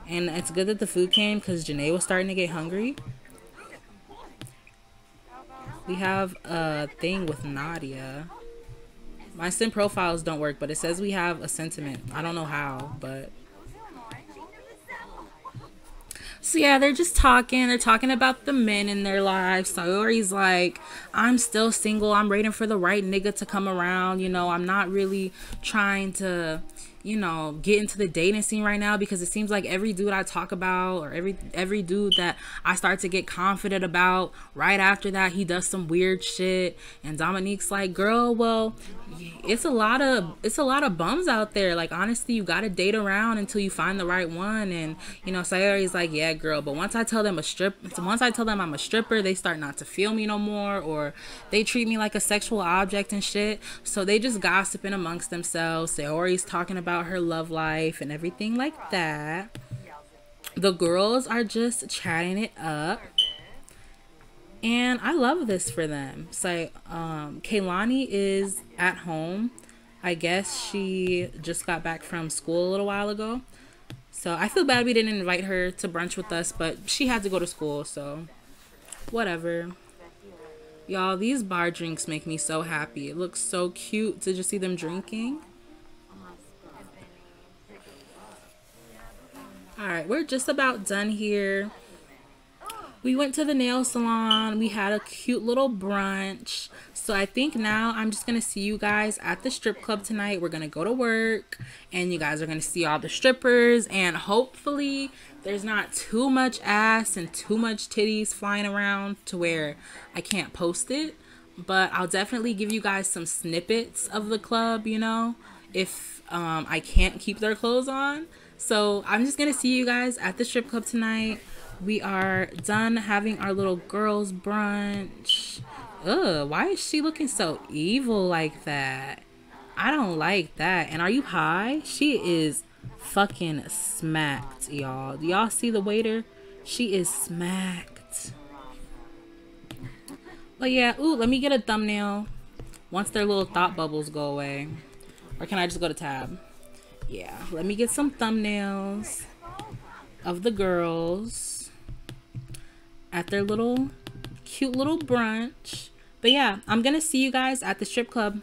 And it's good that the food came because Janae was starting to get hungry. We have a thing with Nadia. My sim profiles don't work, but it says we have a sentiment. I don't know how, but so yeah, they're just talking. They're talking about the men in their lives. Sayori's like, I'm still single. I'm waiting for the right nigga to come around. You know, I'm not really trying to, you know, get into the dating scene right now because it seems like every dude I talk about or every every dude that I start to get confident about, right after that he does some weird shit. And Dominique's like, "Girl, well, it's a lot of it's a lot of bums out there. Like honestly, you got to date around until you find the right one." And you know, Sayori's like, "Yeah, girl, but once I tell them a strip once I tell them I'm a stripper, they start not to feel me no more or they treat me like a sexual object and shit. So they just gossiping amongst themselves. Sayori's talking about about her love life and everything like that. The girls are just chatting it up. And I love this for them. So, um, Kaylani is at home. I guess she just got back from school a little while ago. So I feel bad we didn't invite her to brunch with us, but she had to go to school, so whatever. Y'all, these bar drinks make me so happy. It looks so cute to just see them drinking. All right, we're just about done here. We went to the nail salon. We had a cute little brunch. So I think now I'm just going to see you guys at the strip club tonight. We're going to go to work and you guys are going to see all the strippers and hopefully there's not too much ass and too much titties flying around to where I can't post it. But I'll definitely give you guys some snippets of the club, you know, if um, I can't keep their clothes on. So I'm just gonna see you guys at the strip club tonight. We are done having our little girls brunch. Ugh, why is she looking so evil like that? I don't like that. And are you high? She is fucking smacked, y'all. Do y'all see the waiter? She is smacked. But yeah, ooh, let me get a thumbnail once their little thought bubbles go away. Or can I just go to tab? Yeah, let me get some thumbnails of the girls at their little cute little brunch. But yeah, I'm going to see you guys at the strip club.